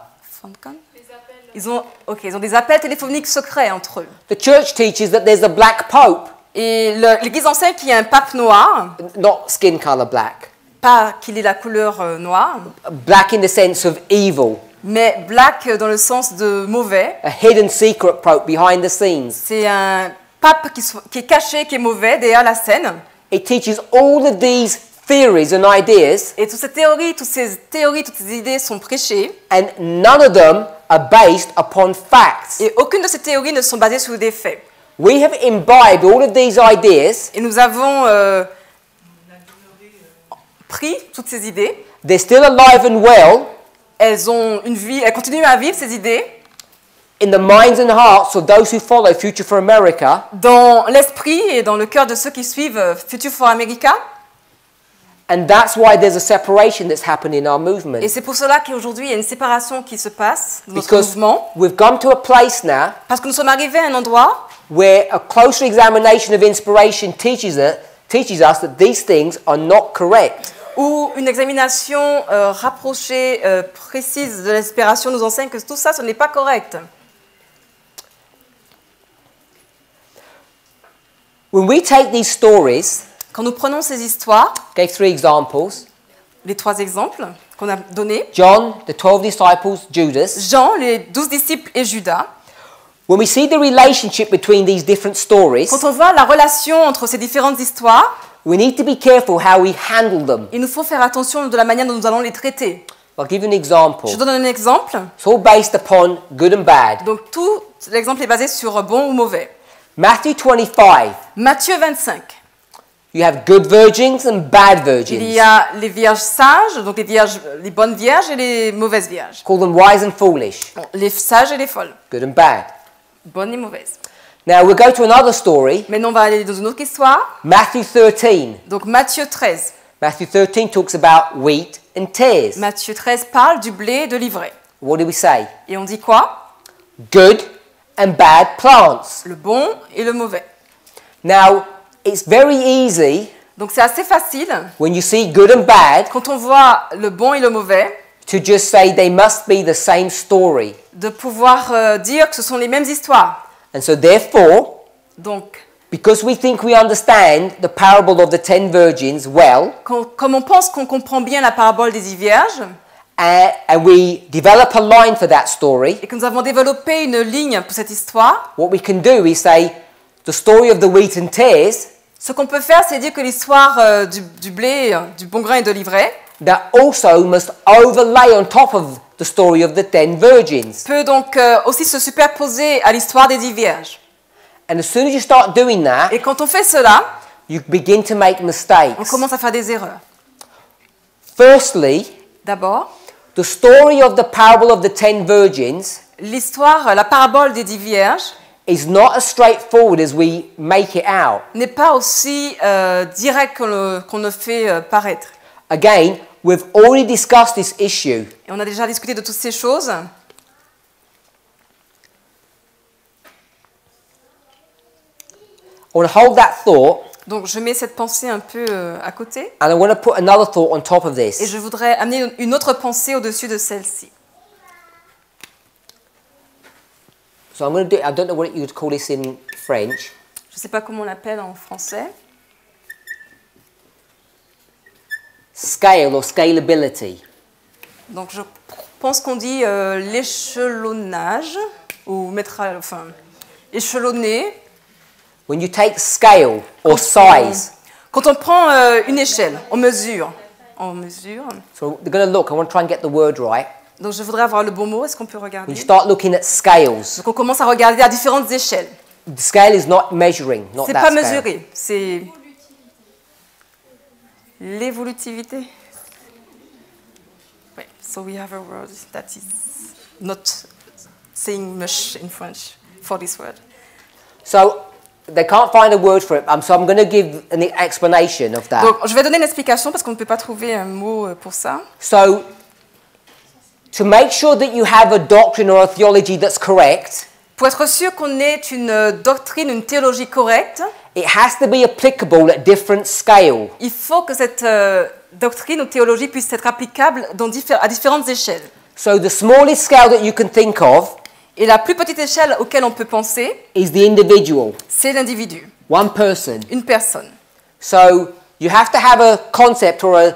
Speaker 2: Ils ont, ok, ils ont des appels téléphoniques secrets entre eux.
Speaker 1: The church teaches that there's a black pope,
Speaker 2: Et l'Église enseigne qu'il y a un pape noir,
Speaker 1: not skin color black,
Speaker 2: pas qu'il ait la couleur euh, noire,
Speaker 1: black in the sense of evil,
Speaker 2: mais black dans le sens de mauvais.
Speaker 1: a hidden secret pope behind the scenes.
Speaker 2: C'est un pape qui, est caché, qui est mauvais derrière la scène.
Speaker 1: It teaches all of these theories and ideas,
Speaker 2: Et toutes ces théories, toutes ces théories, toutes ces idées sont prêchées.
Speaker 1: and none of them are based upon facts.
Speaker 2: Et aucune de ces théories ne sont basées sur des faits.
Speaker 1: We have imbibed all of these ideas,
Speaker 2: Et nous avons euh, pris toutes ces idées.
Speaker 1: they're still alive and well
Speaker 2: Elles ont une vie, elles continuent à vivre ces idées
Speaker 1: in the minds and hearts of those who follow Future for America,
Speaker 2: dans l'esprit et dans le cœur de ceux qui suivent euh, Future for America.
Speaker 1: And that's why there's a separation that's happened in our movement.
Speaker 2: Et c'est pour cela qu'aujourd'hui, il y a une séparation qui se passe dans notre
Speaker 1: Because
Speaker 2: mouvement.
Speaker 1: we've come to a place now
Speaker 2: Parce que nous sommes arrivés à un endroit
Speaker 1: where a closer examination of inspiration teaches us, teaches us that these things are not correct.
Speaker 2: Où une examination euh, rapprochée, euh, précise de l'inspiration nous enseigne que tout ça, ce n'est pas correct.
Speaker 1: When we take these stories,
Speaker 2: Quand nous prenons ces histoires,
Speaker 1: gave three examples
Speaker 2: les trois exemples qu'on a donnés,
Speaker 1: John, the 12 disciples, Judas.
Speaker 2: Jean, les douze disciples et Judas,
Speaker 1: When we see the relationship between these different stories,
Speaker 2: quand on voit la relation entre ces différentes histoires,
Speaker 1: we need to be careful how we handle them.
Speaker 2: il nous faut faire attention de la manière dont nous allons les traiter.
Speaker 1: I'll give you an example.
Speaker 2: Je donne un exemple.
Speaker 1: It's all based upon good and bad.
Speaker 2: Donc tout l'exemple est basé sur bon ou mauvais.
Speaker 1: Matthew 25,
Speaker 2: Matthieu 25.
Speaker 1: you have good virgins and bad
Speaker 2: Il
Speaker 1: virgins.
Speaker 2: y a les vierges sages, donc les, vierges, les bonnes vierges et les mauvaises vierges.
Speaker 1: Call them wise and foolish,
Speaker 2: les sages et les folles,
Speaker 1: good and bad.
Speaker 2: bonnes et mauvaises.
Speaker 1: Now we'll go to another story,
Speaker 2: Maintenant, on va aller dans une autre histoire.
Speaker 1: Matthew 13.
Speaker 2: Donc Matthieu 13.
Speaker 1: Matthew 13 talks about wheat and tares.
Speaker 2: Matthieu 13 parle du blé et de l'ivraie.
Speaker 1: What do we say?
Speaker 2: Et on dit quoi?
Speaker 1: Good and bad plants.
Speaker 2: Le bon et le mauvais.
Speaker 1: Now, it's very easy
Speaker 2: Donc c'est assez facile,
Speaker 1: when you see good and bad
Speaker 2: quand on voit le bon et le mauvais,
Speaker 1: to just say they must be the same story.
Speaker 2: de pouvoir euh, dire que ce sont les mêmes histoires.
Speaker 1: And so, therefore,
Speaker 2: Donc,
Speaker 1: because we think we understand the parable of the ten virgins well,
Speaker 2: comme on pense qu'on comprend bien la parabole des dix vierges,
Speaker 1: and, and we develop a line for that story,
Speaker 2: et que nous avons développé une ligne pour cette histoire,
Speaker 1: what we can do is say the story of the wheat and tares
Speaker 2: ce qu'on peut faire, c'est dire que l'histoire euh, du, du blé, euh, du bon grain et de l'ivraie
Speaker 1: that also must overlay on top of the story of the ten virgins.
Speaker 2: peut donc euh, aussi se superposer à l'histoire des dix vierges.
Speaker 1: And as soon as you start doing that,
Speaker 2: Et quand on fait cela,
Speaker 1: you begin to make
Speaker 2: on
Speaker 1: mistakes.
Speaker 2: commence à faire des erreurs.
Speaker 1: Firstly,
Speaker 2: D'abord,
Speaker 1: the story of the parable of the ten virgins
Speaker 2: l'histoire, la parabole des dix vierges
Speaker 1: is not as straightforward as we make it out.
Speaker 2: n'est pas aussi euh, direct qu'on le, qu'on le fait euh, paraître.
Speaker 1: Again, we've already discussed this issue.
Speaker 2: Et on a déjà discuté de toutes ces choses.
Speaker 1: I want to hold that thought
Speaker 2: Donc je mets cette pensée un peu euh, à côté
Speaker 1: and I want to put another thought on top of
Speaker 2: et
Speaker 1: this.
Speaker 2: je voudrais amener une autre pensée au-dessus de celle-ci.
Speaker 1: So I'm going to do I don't know what you would call this in French.
Speaker 2: Je ne sais pas comment on l'appelle en français.
Speaker 1: Scale or scalability?
Speaker 2: Donc je pense qu'on dit euh, l'échelonnage ou mettre, à- enfin, échelonner.
Speaker 1: When you take scale or
Speaker 2: Quand on-
Speaker 1: size.
Speaker 2: Quand on prend euh, une échelle, on mesure. On mesure.
Speaker 1: So they're going to look. I want to try and get the word right.
Speaker 2: Donc je voudrais avoir le bon mot. Est-ce qu'on peut
Speaker 1: When
Speaker 2: regarder?
Speaker 1: you start looking at scales,
Speaker 2: Donc on commence à regarder à différentes échelles.
Speaker 1: the scale is not measuring, not
Speaker 2: C'est pas
Speaker 1: scale.
Speaker 2: mesuré, c'est l'évolutivité. So we have a word that is not saying much in French for this word.
Speaker 1: So they can't find a word for it. Um, so I'm going to give an explanation of that.
Speaker 2: Donc je vais donner une explication parce qu'on ne peut pas trouver un mot euh, pour ça.
Speaker 1: So to make sure that you have a doctrine or a theology that's correct,
Speaker 2: Pour être sûr qu'on ait une euh, doctrine, une théologie correcte,
Speaker 1: it has to be applicable at different scale.
Speaker 2: il faut que cette euh, doctrine ou théologie puisse être applicable dans diffé- à différentes échelles.
Speaker 1: So the smallest scale that you can think of
Speaker 2: Et la plus petite échelle auquel on peut penser,
Speaker 1: is the individual,
Speaker 2: c'est l'individu,
Speaker 1: one person.
Speaker 2: une personne.
Speaker 1: So you have to have a concept or a,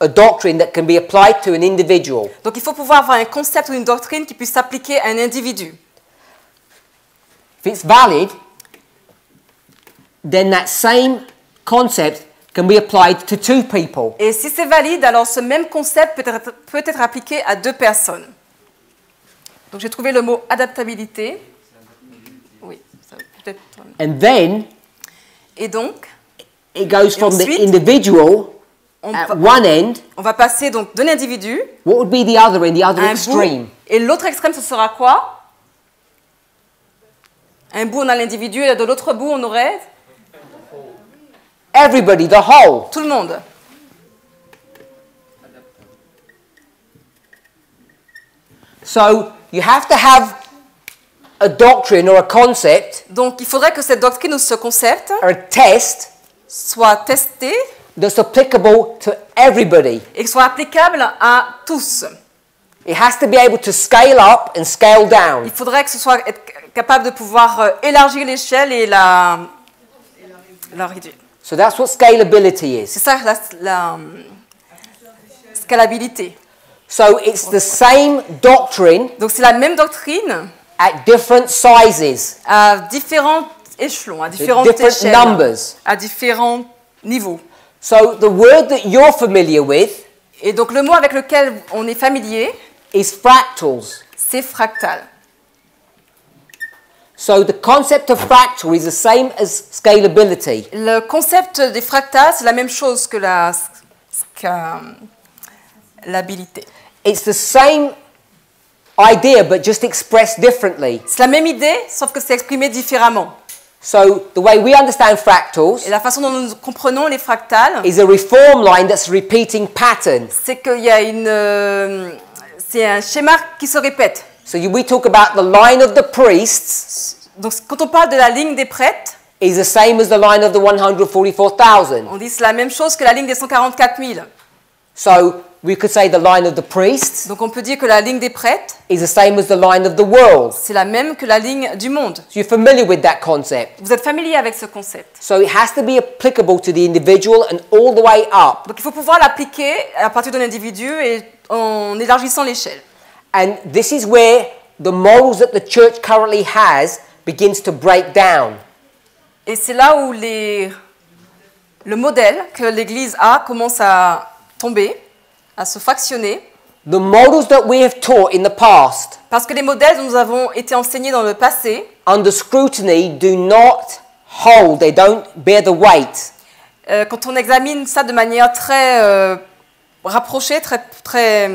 Speaker 1: a doctrine that can be applied to an individual.
Speaker 2: Donc il faut pouvoir avoir un concept ou une doctrine qui puisse s'appliquer à un individu.
Speaker 1: If it's valid, then that same concept can be applied to two people.
Speaker 2: Et si c'est valide, alors ce même concept peut être, peut être appliqué à deux personnes. Donc j'ai trouvé le mot adaptabilité. Oui, ça peut être.
Speaker 1: And then
Speaker 2: Et donc,
Speaker 1: it goes from the individual
Speaker 2: on,
Speaker 1: at one end.
Speaker 2: on va passer donc de l'individu
Speaker 1: What would be the other end, the other
Speaker 2: un
Speaker 1: extreme?
Speaker 2: bout. Et l'autre extrême, ce sera quoi? Un bout, on a l'individu, et de l'autre bout, on aurait
Speaker 1: Everybody, the whole.
Speaker 2: Tout le monde.
Speaker 1: So you have to have a doctrine or a concept.
Speaker 2: Donc il faudrait que cette doctrine ou ce concept
Speaker 1: or a test
Speaker 2: soit testé
Speaker 1: that's applicable to everybody.
Speaker 2: et soit applicable à tous.
Speaker 1: It has to be able to scale up and scale down.
Speaker 2: Il faudrait que ce soit être capable de pouvoir euh, élargir l'échelle et la, la réduire.
Speaker 1: So that's what scalability is.
Speaker 2: C'est ça la, la, euh, scalabilité.
Speaker 1: So it's the same doctrine
Speaker 2: Donc c'est la même doctrine
Speaker 1: at different sizes,
Speaker 2: à différents échelons, à différentes
Speaker 1: different
Speaker 2: échelles,
Speaker 1: numbers.
Speaker 2: à différents niveaux.
Speaker 1: So the word that you're familiar with
Speaker 2: Et donc le mot avec lequel on est familier,
Speaker 1: is fractals.
Speaker 2: c'est fractal.
Speaker 1: So the concept of fractal is the same as scalability.
Speaker 2: Le concept des fractales, c'est la même chose que la scalabilité.
Speaker 1: It's the same idea but just expressed differently.
Speaker 2: C'est la même idée, sauf que c'est exprimé différemment.
Speaker 1: So the way we understand
Speaker 2: Et
Speaker 1: fractals
Speaker 2: la façon dont nous comprenons les fractales,
Speaker 1: is a reform line that's repeating pattern.
Speaker 2: c'est qu'il y a une, euh, c'est un schéma qui se répète.
Speaker 1: So you- we talk about the line of the priests
Speaker 2: Donc quand on parle de la ligne des prêtres,
Speaker 1: is the same as the line of the 144,000.
Speaker 2: on dit c'est la même chose que la ligne des 144 000.
Speaker 1: So we could say the line of the priests
Speaker 2: Donc on peut dire que la ligne des prêtres,
Speaker 1: is the same as the line of the world.
Speaker 2: c'est la même que la ligne du monde.
Speaker 1: So you're familiar with that concept?
Speaker 2: Vous êtes familier avec ce concept?
Speaker 1: So it has to be applicable to the individual and all the way up.
Speaker 2: Donc il faut pouvoir l'appliquer à partir d'un individu et en élargissant l'échelle.
Speaker 1: And this is where the morals that the church currently has begins to break down.
Speaker 2: Et c'est là où les, le modèle que l'Église a commence à tomber, à se fractionner,
Speaker 1: The models that we have taught in the past
Speaker 2: parce que les modèles dont nous avons été enseignés dans le passé,
Speaker 1: under scrutiny do not hold, they don't bear the weight.
Speaker 2: euh, quand on examine ça de manière très euh, rapprochée, très, très,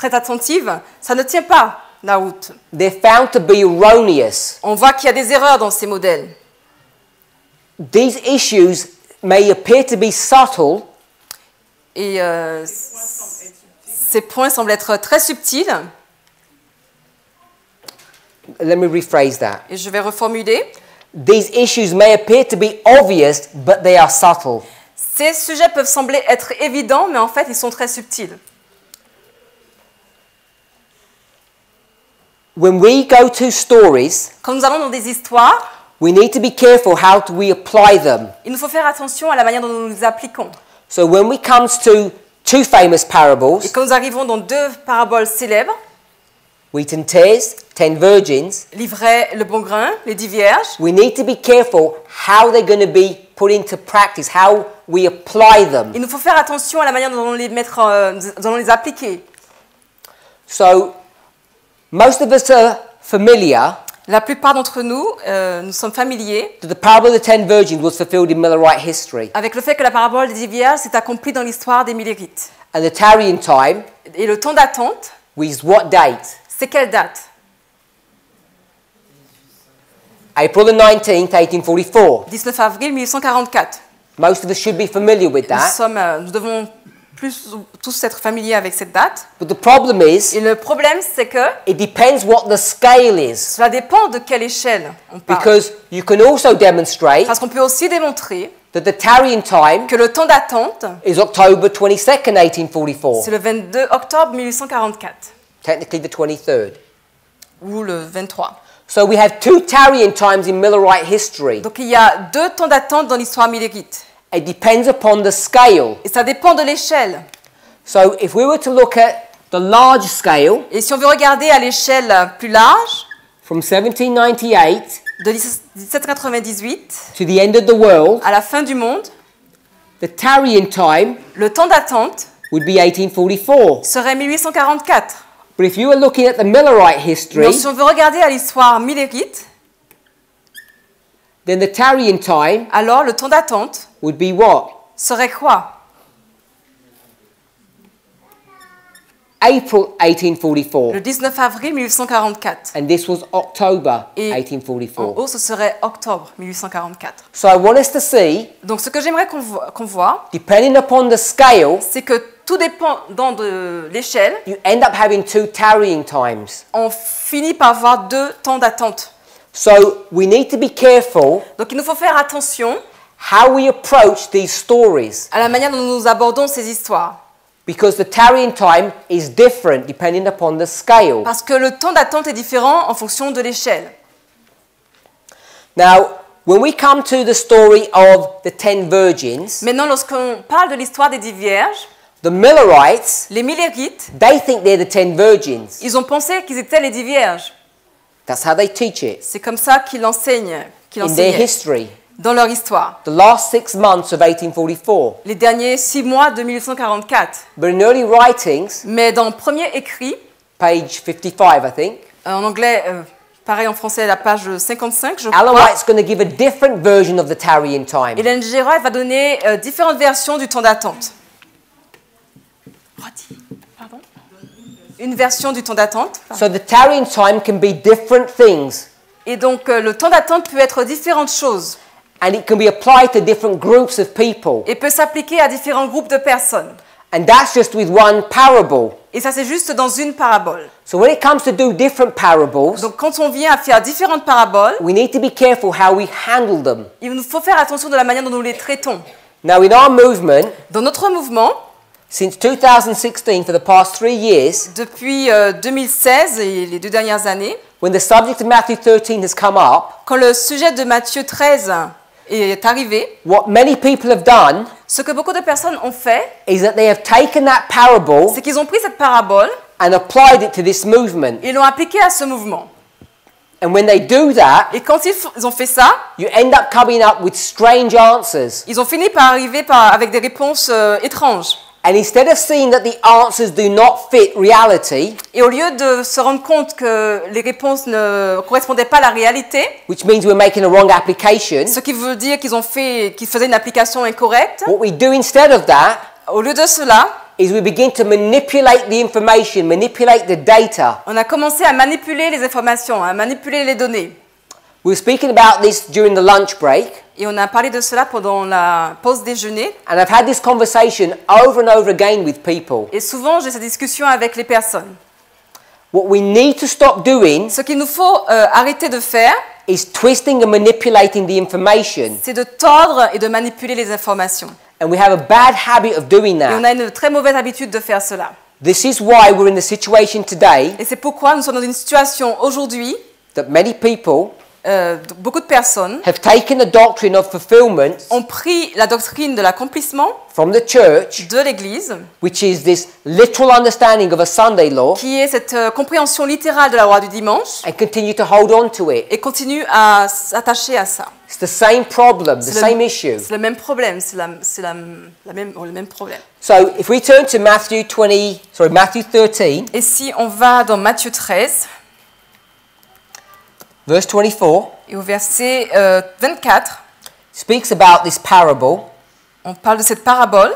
Speaker 2: très attentive, ça ne tient pas la route.
Speaker 1: They're found to be erroneous.
Speaker 2: On voit qu'il y a des erreurs dans ces modèles.
Speaker 1: These issues may appear to be subtle,
Speaker 2: Et euh, ces points semblent être très subtils.
Speaker 1: let me rephrase that.
Speaker 2: Et je vais reformuler.
Speaker 1: These issues may appear to be obvious, but they are subtle.
Speaker 2: Ces sujets peuvent sembler être évidents, mais en fait, ils sont très subtils.
Speaker 1: When we go to stories,
Speaker 2: Quand nous allons dans des histoires,
Speaker 1: we need to be careful how we apply them.
Speaker 2: il nous faut faire attention à la manière dont nous les appliquons.
Speaker 1: So when we comes to two famous
Speaker 2: Et
Speaker 1: parables,
Speaker 2: quand nous arrivons dans deux paraboles célèbres,
Speaker 1: wheat and tares, ten virgins,
Speaker 2: l'ivraie, le bon grain, les dix vierges,
Speaker 1: we need to be careful how they're going to be put into practice, how we apply them.
Speaker 2: il nous faut faire attention à la manière dont nous les mettre, euh, nous allons les appliquer.
Speaker 1: So most of us are familiar
Speaker 2: La plupart d'entre nous, euh, nous sommes familiers
Speaker 1: that the parable of the ten virgins was fulfilled in Millerite history.
Speaker 2: avec le fait que la parabole des dix vierges s'est accomplie dans l'histoire des Millérites.
Speaker 1: And the tarrying time
Speaker 2: Et le temps d'attente,
Speaker 1: was what date?
Speaker 2: c'est quelle date
Speaker 1: April the 19th, 1844.
Speaker 2: 19 avril 1844.
Speaker 1: Most of us should be familiar with
Speaker 2: Nous,
Speaker 1: that.
Speaker 2: sommes, euh, nous devons plus, tous être familiers avec cette date.
Speaker 1: But the problem is,
Speaker 2: Et le problème, c'est que
Speaker 1: it depends what the scale is.
Speaker 2: cela dépend de quelle échelle on parle.
Speaker 1: Because you can also demonstrate
Speaker 2: Parce qu'on peut aussi démontrer
Speaker 1: that the tarrying time
Speaker 2: que le temps d'attente,
Speaker 1: is October 22nd, 1844.
Speaker 2: c'est le 22 octobre 1844
Speaker 1: Technically the 23rd.
Speaker 2: ou le 23.
Speaker 1: So we have two tarrying times in Millerite history.
Speaker 2: Donc il y a deux temps d'attente dans l'histoire millérite.
Speaker 1: It depends upon the scale.
Speaker 2: Et ça dépend de l'échelle.
Speaker 1: So if we were to look at the large scale
Speaker 2: Et si on veut regarder à l'échelle plus large,
Speaker 1: from 1798
Speaker 2: de 1798
Speaker 1: to the end of the world,
Speaker 2: à la fin du monde,
Speaker 1: the tarrying time
Speaker 2: le temps d'attente
Speaker 1: would be 1844.
Speaker 2: serait 1844.
Speaker 1: But if you were looking at the Millerite history,
Speaker 2: Donc si on veut regarder à l'histoire millérite,
Speaker 1: then the tarrying time
Speaker 2: alors le temps d'attente
Speaker 1: would be what?
Speaker 2: serait quoi?
Speaker 1: April 1844,
Speaker 2: le 19 avril 1844.
Speaker 1: and this was October
Speaker 2: Et en
Speaker 1: 1844.
Speaker 2: haut, ce serait octobre 1844.
Speaker 1: So I want us to see,
Speaker 2: Donc ce que j'aimerais qu'on voit, qu'on voit,
Speaker 1: depending upon the scale,
Speaker 2: c'est que tout dépendant de l'échelle,
Speaker 1: you end up having two tarrying times.
Speaker 2: on finit par avoir deux temps d'attente.
Speaker 1: So we need to be careful
Speaker 2: Donc il nous faut faire attention
Speaker 1: how we approach these stories
Speaker 2: à la manière dont nous abordons ces histoires.
Speaker 1: because the tarrying time is different depending upon the scale.
Speaker 2: Parce que le temps d'attente est différent en fonction de l'échelle.
Speaker 1: Now, when we come to the story of the ten virgins,
Speaker 2: Maintenant, lorsqu'on parle de l'histoire des dix vierges,
Speaker 1: the Millerites,
Speaker 2: les Millérites,
Speaker 1: they think they're the ten virgins.
Speaker 2: ils ont pensé qu'ils étaient les dix vierges.
Speaker 1: That's how they teach it
Speaker 2: C'est comme ça qu'ils l'enseignent, qu'ils
Speaker 1: in their history.
Speaker 2: dans leur histoire.
Speaker 1: The last six months of 1844.
Speaker 2: Les derniers six mois de 1844.
Speaker 1: But in early writings,
Speaker 2: Mais dans le premier écrit,
Speaker 1: page 55, I think,
Speaker 2: euh, en anglais, euh, pareil en français, la page 55, je
Speaker 1: Alan
Speaker 2: crois,
Speaker 1: White's going to give a different version of the tarrying time.
Speaker 2: Hélène Gérard va donner euh, différentes versions du temps d'attente. Redis, pardon Une version du temps d'attente.
Speaker 1: So the tarrying time can be different things
Speaker 2: Et donc, euh, le temps d'attente peut être différentes choses
Speaker 1: and it can be applied to different groups of people.
Speaker 2: et peut s'appliquer à différents groupes de personnes.
Speaker 1: And that's just with one parable.
Speaker 2: Et ça, c'est juste dans une parabole.
Speaker 1: So when it comes to do different parables,
Speaker 2: Donc, quand on vient à faire différentes paraboles,
Speaker 1: we need to be careful how we handle them.
Speaker 2: il nous faut faire attention de la manière dont nous les traitons.
Speaker 1: Now, in our movement,
Speaker 2: Dans notre mouvement,
Speaker 1: since 2016, for the past three years,
Speaker 2: depuis euh, 2016 et les deux dernières années,
Speaker 1: when the subject of Matthew 13 has come up,
Speaker 2: quand le sujet de Matthieu 13 est arrivé,
Speaker 1: what many people have done
Speaker 2: ce que beaucoup de personnes ont fait,
Speaker 1: is that they have taken that parable
Speaker 2: c'est qu'ils ont pris cette parabole
Speaker 1: and applied it to this movement.
Speaker 2: et l'ont appliquée à ce mouvement.
Speaker 1: And when they do that,
Speaker 2: Et quand ils, ont fait ça,
Speaker 1: you end up coming up with strange answers.
Speaker 2: ils ont fini par arriver par- avec des réponses euh, étranges.
Speaker 1: And instead of seeing that the answers do not fit reality,
Speaker 2: Et au lieu de se rendre compte que les réponses ne correspondaient pas à la réalité,
Speaker 1: which means we're making a wrong application,
Speaker 2: ce qui veut dire qu'ils ont fait, qu'ils faisaient une application incorrecte,
Speaker 1: what we do instead of that
Speaker 2: au lieu de cela,
Speaker 1: is we begin to manipulate the information, manipulate the data.
Speaker 2: on a commencé à manipuler les informations, à manipuler les données.
Speaker 1: We were speaking about this during the lunch break,
Speaker 2: Et on a parlé de cela pendant la pause déjeuner.
Speaker 1: and I've had this conversation over and over again with people.
Speaker 2: Et souvent, j'ai cette discussion avec les personnes.
Speaker 1: What we need to stop doing
Speaker 2: Ce qu'il nous faut euh, arrêter de faire,
Speaker 1: is twisting and manipulating the information.
Speaker 2: c'est de tordre et de manipuler les informations.
Speaker 1: And we have a bad habit of doing
Speaker 2: Et on
Speaker 1: that.
Speaker 2: a une très mauvaise habitude de faire cela.
Speaker 1: This is why we're in the situation today
Speaker 2: Et c'est pourquoi nous sommes dans une situation aujourd'hui,
Speaker 1: that many people
Speaker 2: euh, beaucoup de personnes
Speaker 1: have taken the doctrine of fulfillment
Speaker 2: ont pris la doctrine de l'accomplissement
Speaker 1: from the church,
Speaker 2: de l'Église,
Speaker 1: which is this literal understanding of a Sunday law,
Speaker 2: qui est cette euh, compréhension littérale de la loi du dimanche,
Speaker 1: and continue to hold on to it.
Speaker 2: et continue à s'attacher à ça.
Speaker 1: It's the same problem, the
Speaker 2: C'est
Speaker 1: same
Speaker 2: le,
Speaker 1: issue.
Speaker 2: c'est le même problème, c'est la, la- la même, le même problème.
Speaker 1: So if we turn to Matthew 20, sorry, Matthew 13,
Speaker 2: Et si on va dans Matthieu 13,
Speaker 1: verse 24,
Speaker 2: et au verset euh, 24,
Speaker 1: speaks about this parable
Speaker 2: on parle de cette parabole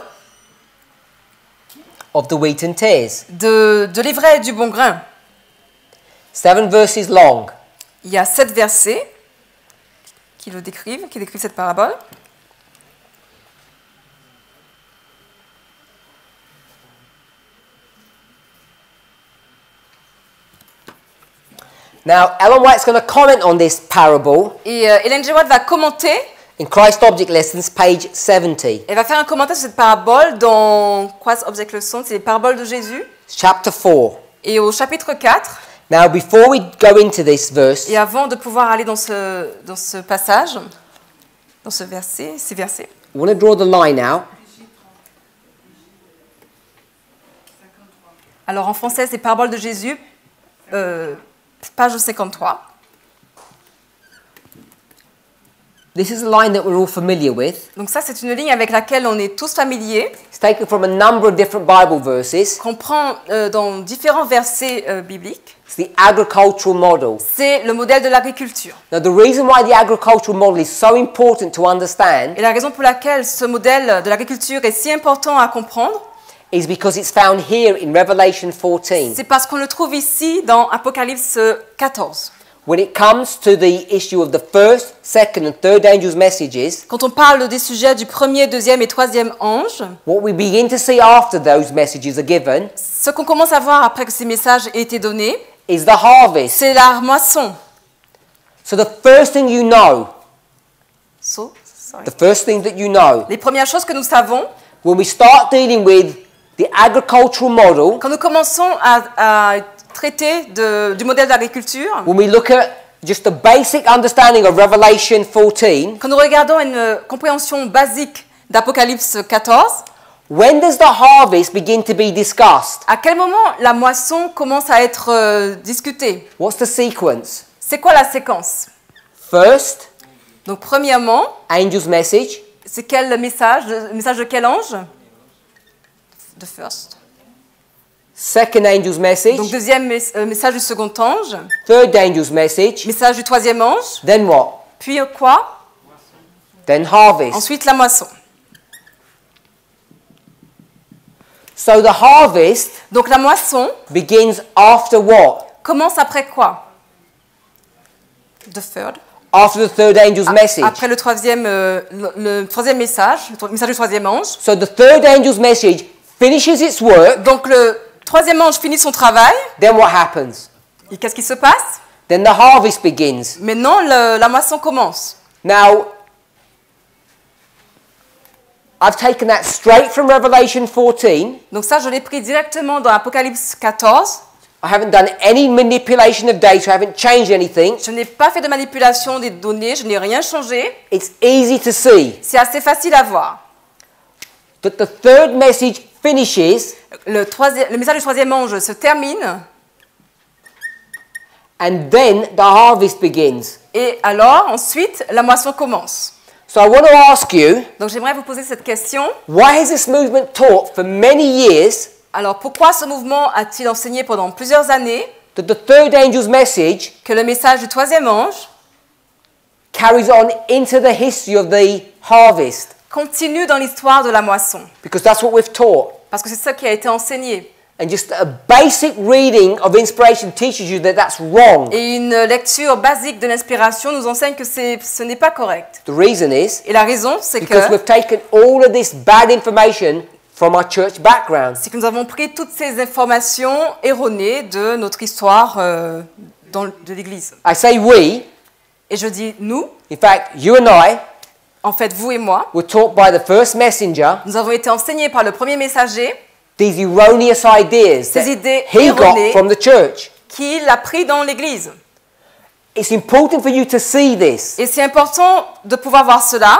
Speaker 1: of the wheat and tares.
Speaker 2: de, de l'ivraie et du bon grain.
Speaker 1: Seven verses long.
Speaker 2: Il y a sept versets qui le décrivent, qui décrivent cette parabole.
Speaker 1: Now, Ellen White's going to comment on this parable
Speaker 2: Et euh, Hélène G. White va commenter,
Speaker 1: in Christ Object Lessons, page 70,
Speaker 2: elle va faire un commentaire sur cette parabole dans Christ Object Lesson, c'est les paraboles de Jésus.
Speaker 1: chapter 4.
Speaker 2: Et au chapitre 4,
Speaker 1: Now, before we go into this verse,
Speaker 2: et avant de pouvoir aller dans ce, dans ce passage, dans ce verset, ces versets,
Speaker 1: I want to draw the line out.
Speaker 2: alors en français, c'est paraboles de Jésus, euh, page 53.
Speaker 1: This is a line that we're all familiar with.
Speaker 2: Donc ça, c'est une ligne avec laquelle on est tous familiers,
Speaker 1: It's taken from a number of different Bible verses.
Speaker 2: qu'on prend euh, dans différents versets euh, bibliques.
Speaker 1: It's the agricultural model.
Speaker 2: C'est le modèle de l'agriculture.
Speaker 1: Now, the reason why the agricultural model is so important to understand
Speaker 2: Et la raison pour laquelle ce modèle de l'agriculture est si important à comprendre,
Speaker 1: is because it's found here in Revelation 14.
Speaker 2: C'est parce qu'on le trouve ici dans Apocalypse 14.
Speaker 1: When it comes to the issue of the first, second, and third angels' messages,
Speaker 2: Quand on parle des sujets du premier, deuxième et troisième ange,
Speaker 1: what we begin to see after those messages are given
Speaker 2: ce qu'on commence à voir après que ces messages aient été donnés,
Speaker 1: is the harvest.
Speaker 2: c'est la moisson.
Speaker 1: So the first thing you know,
Speaker 2: So, sorry.
Speaker 1: the first thing that you know,
Speaker 2: Les premières choses que nous savons,
Speaker 1: when we start dealing with the agricultural model,
Speaker 2: quand nous commençons à, à traiter de- du modèle d'agriculture,
Speaker 1: when we look at just the basic understanding of Revelation 14,
Speaker 2: quand nous regardons une compréhension basique d'Apocalypse 14,
Speaker 1: when does the harvest begin to be discussed?
Speaker 2: à quel moment la moisson commence à être euh, discutée?
Speaker 1: What's the sequence?
Speaker 2: C'est quoi la séquence?
Speaker 1: First,
Speaker 2: Donc, premièrement,
Speaker 1: angel's message.
Speaker 2: c'est quel message Le message de quel ange? The first.
Speaker 1: Second angel's message.
Speaker 2: Donc, deuxième mes- euh, message du second ange,
Speaker 1: Third angel's message.
Speaker 2: message du troisième ange,
Speaker 1: Then what?
Speaker 2: puis euh, quoi?
Speaker 1: Then harvest.
Speaker 2: Ensuite, la moisson.
Speaker 1: So the harvest
Speaker 2: Donc, la moisson
Speaker 1: begins after what?
Speaker 2: commence après quoi? The third.
Speaker 1: After the third angel's message.
Speaker 2: Après le troisième, euh, le, le troisième message, le message du troisième ange.
Speaker 1: So the third angel's message finishes its work.
Speaker 2: Donc, le troisième ange finit son travail.
Speaker 1: Then what happens?
Speaker 2: Et qu'est-ce qui se passe?
Speaker 1: Then the harvest begins.
Speaker 2: Maintenant, le- la moisson commence.
Speaker 1: Now, I've taken that straight from Revelation 14.
Speaker 2: Donc ça, je l'ai pris directement dans Apocalypse 14.
Speaker 1: I haven't done any manipulation of data. I haven't changed anything.
Speaker 2: Je n'ai pas fait de manipulation des données, je n'ai rien changé.
Speaker 1: It's easy to see
Speaker 2: C'est assez facile à voir.
Speaker 1: that the third message finishes
Speaker 2: Le, troisième- le message du troisième ange se termine
Speaker 1: and then the harvest begins.
Speaker 2: et alors, ensuite, la moisson commence.
Speaker 1: So I want to ask you,
Speaker 2: Donc j'aimerais vous poser cette question.
Speaker 1: why has this movement taught for many years
Speaker 2: Alors pourquoi ce mouvement a-t-il enseigné pendant plusieurs années
Speaker 1: that the third angel's message
Speaker 2: que le message du troisième ange
Speaker 1: carries on into the history of the harvest?
Speaker 2: Continue dans l'histoire de la moisson
Speaker 1: Because that's what we've taught.
Speaker 2: Parce que c'est ça qui a été enseigné.
Speaker 1: And just a basic reading of inspiration teaches you that that's wrong.
Speaker 2: Et une lecture basique de l'inspiration nous enseigne que c'est- ce n'est pas correct.
Speaker 1: The reason is
Speaker 2: Et la raison, c'est
Speaker 1: because
Speaker 2: que,
Speaker 1: we've taken all of this bad information from our church background.
Speaker 2: c'est que nous avons pris toutes ces informations erronées de notre histoire euh, dans, de l'Église.
Speaker 1: I say we,
Speaker 2: Et je dis nous,
Speaker 1: in fact, you and I
Speaker 2: en fait vous et moi,
Speaker 1: were taught by the first messenger
Speaker 2: nous avons été enseignés par le premier messager
Speaker 1: these erroneous ideas
Speaker 2: Ces idées
Speaker 1: he got
Speaker 2: erronées.
Speaker 1: from the church.
Speaker 2: qui l'a pris dans l'Église.
Speaker 1: It's important for you to see this,
Speaker 2: Et c'est important de pouvoir voir cela.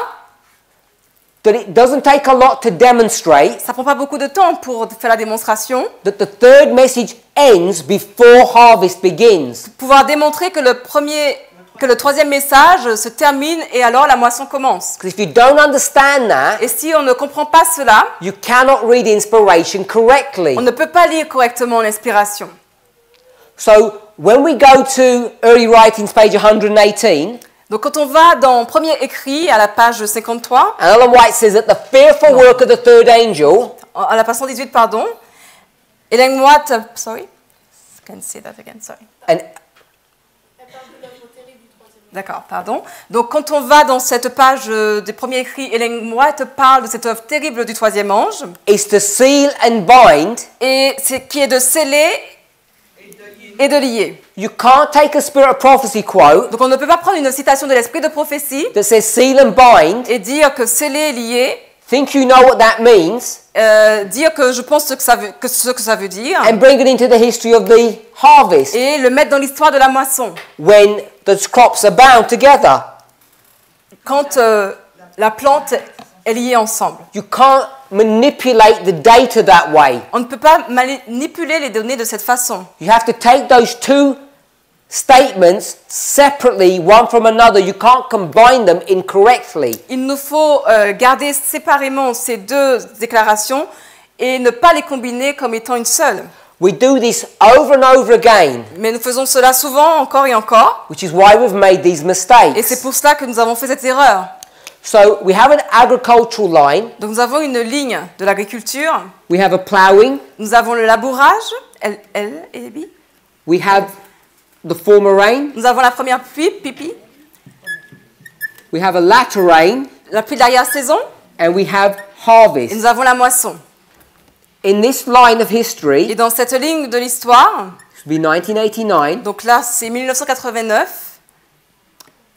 Speaker 1: that it doesn't take a lot to demonstrate
Speaker 2: Ça prend pas beaucoup de temps pour faire la démonstration.
Speaker 1: that the third message ends before harvest begins.
Speaker 2: Pouvoir démontrer que le premier, que le troisième message se termine et alors la moisson commence.
Speaker 1: If you don't understand that,
Speaker 2: Et si on ne comprend pas cela,
Speaker 1: you cannot read inspiration correctly.
Speaker 2: on ne peut pas lire correctement l'inspiration.
Speaker 1: So when we go to early writings, page 118,
Speaker 2: Donc quand on va dans premier écrit à la page 53,
Speaker 1: and Ellen White says that the fearful work of the third angel
Speaker 2: à la page 118 pardon, Ellen White, sorry, can say that again, sorry.
Speaker 1: and
Speaker 2: D'accord, pardon. Donc quand on va dans cette page euh, des premiers écrits, Ellen White parle de cette œuvre terrible du troisième ange,
Speaker 1: is to seal and bind.
Speaker 2: et c'est qui est de sceller et de lier.
Speaker 1: You can't take a spirit of prophecy quote
Speaker 2: Donc on ne peut pas prendre une citation de l'esprit de prophétie
Speaker 1: that says seal and bind,
Speaker 2: et dire que sceller et lier,
Speaker 1: think you know what that means,
Speaker 2: euh, dire que je pense ce que ça veut, que ce que ça veut dire,
Speaker 1: and bring it into the history of the harvest
Speaker 2: et le mettre dans l'histoire de la moisson.
Speaker 1: when the crops are bound together.
Speaker 2: Quand euh, la plante est liée ensemble.
Speaker 1: You can't manipulate the data that way.
Speaker 2: On ne peut pas manipuler les données de cette façon.
Speaker 1: You have to take those two statements separately, one from another. You can't combine them incorrectly.
Speaker 2: Il nous faut euh, garder séparément ces deux déclarations et ne pas les combiner comme étant une seule.
Speaker 1: We do this over and over again,
Speaker 2: Mais nous faisons cela souvent, encore et encore,
Speaker 1: which is why we've made these
Speaker 2: et c'est
Speaker 1: mistakes.
Speaker 2: pour cela que nous avons fait cette erreur.
Speaker 1: So we have an agricultural line,
Speaker 2: Donc nous avons une ligne de l'agriculture,
Speaker 1: we have a ploughing,
Speaker 2: nous avons le labourage, L, L et B.
Speaker 1: we have the former rain,
Speaker 2: Nous avons la première pluie, pipi,
Speaker 1: we have a latter rain,
Speaker 2: la pluie de l'arrière-saison,
Speaker 1: and we have
Speaker 2: et
Speaker 1: harvest.
Speaker 2: nous avons la moisson.
Speaker 1: In this line of
Speaker 2: Et
Speaker 1: history,
Speaker 2: dans cette ligne de l'histoire,
Speaker 1: be 1989,
Speaker 2: donc là c'est 1989,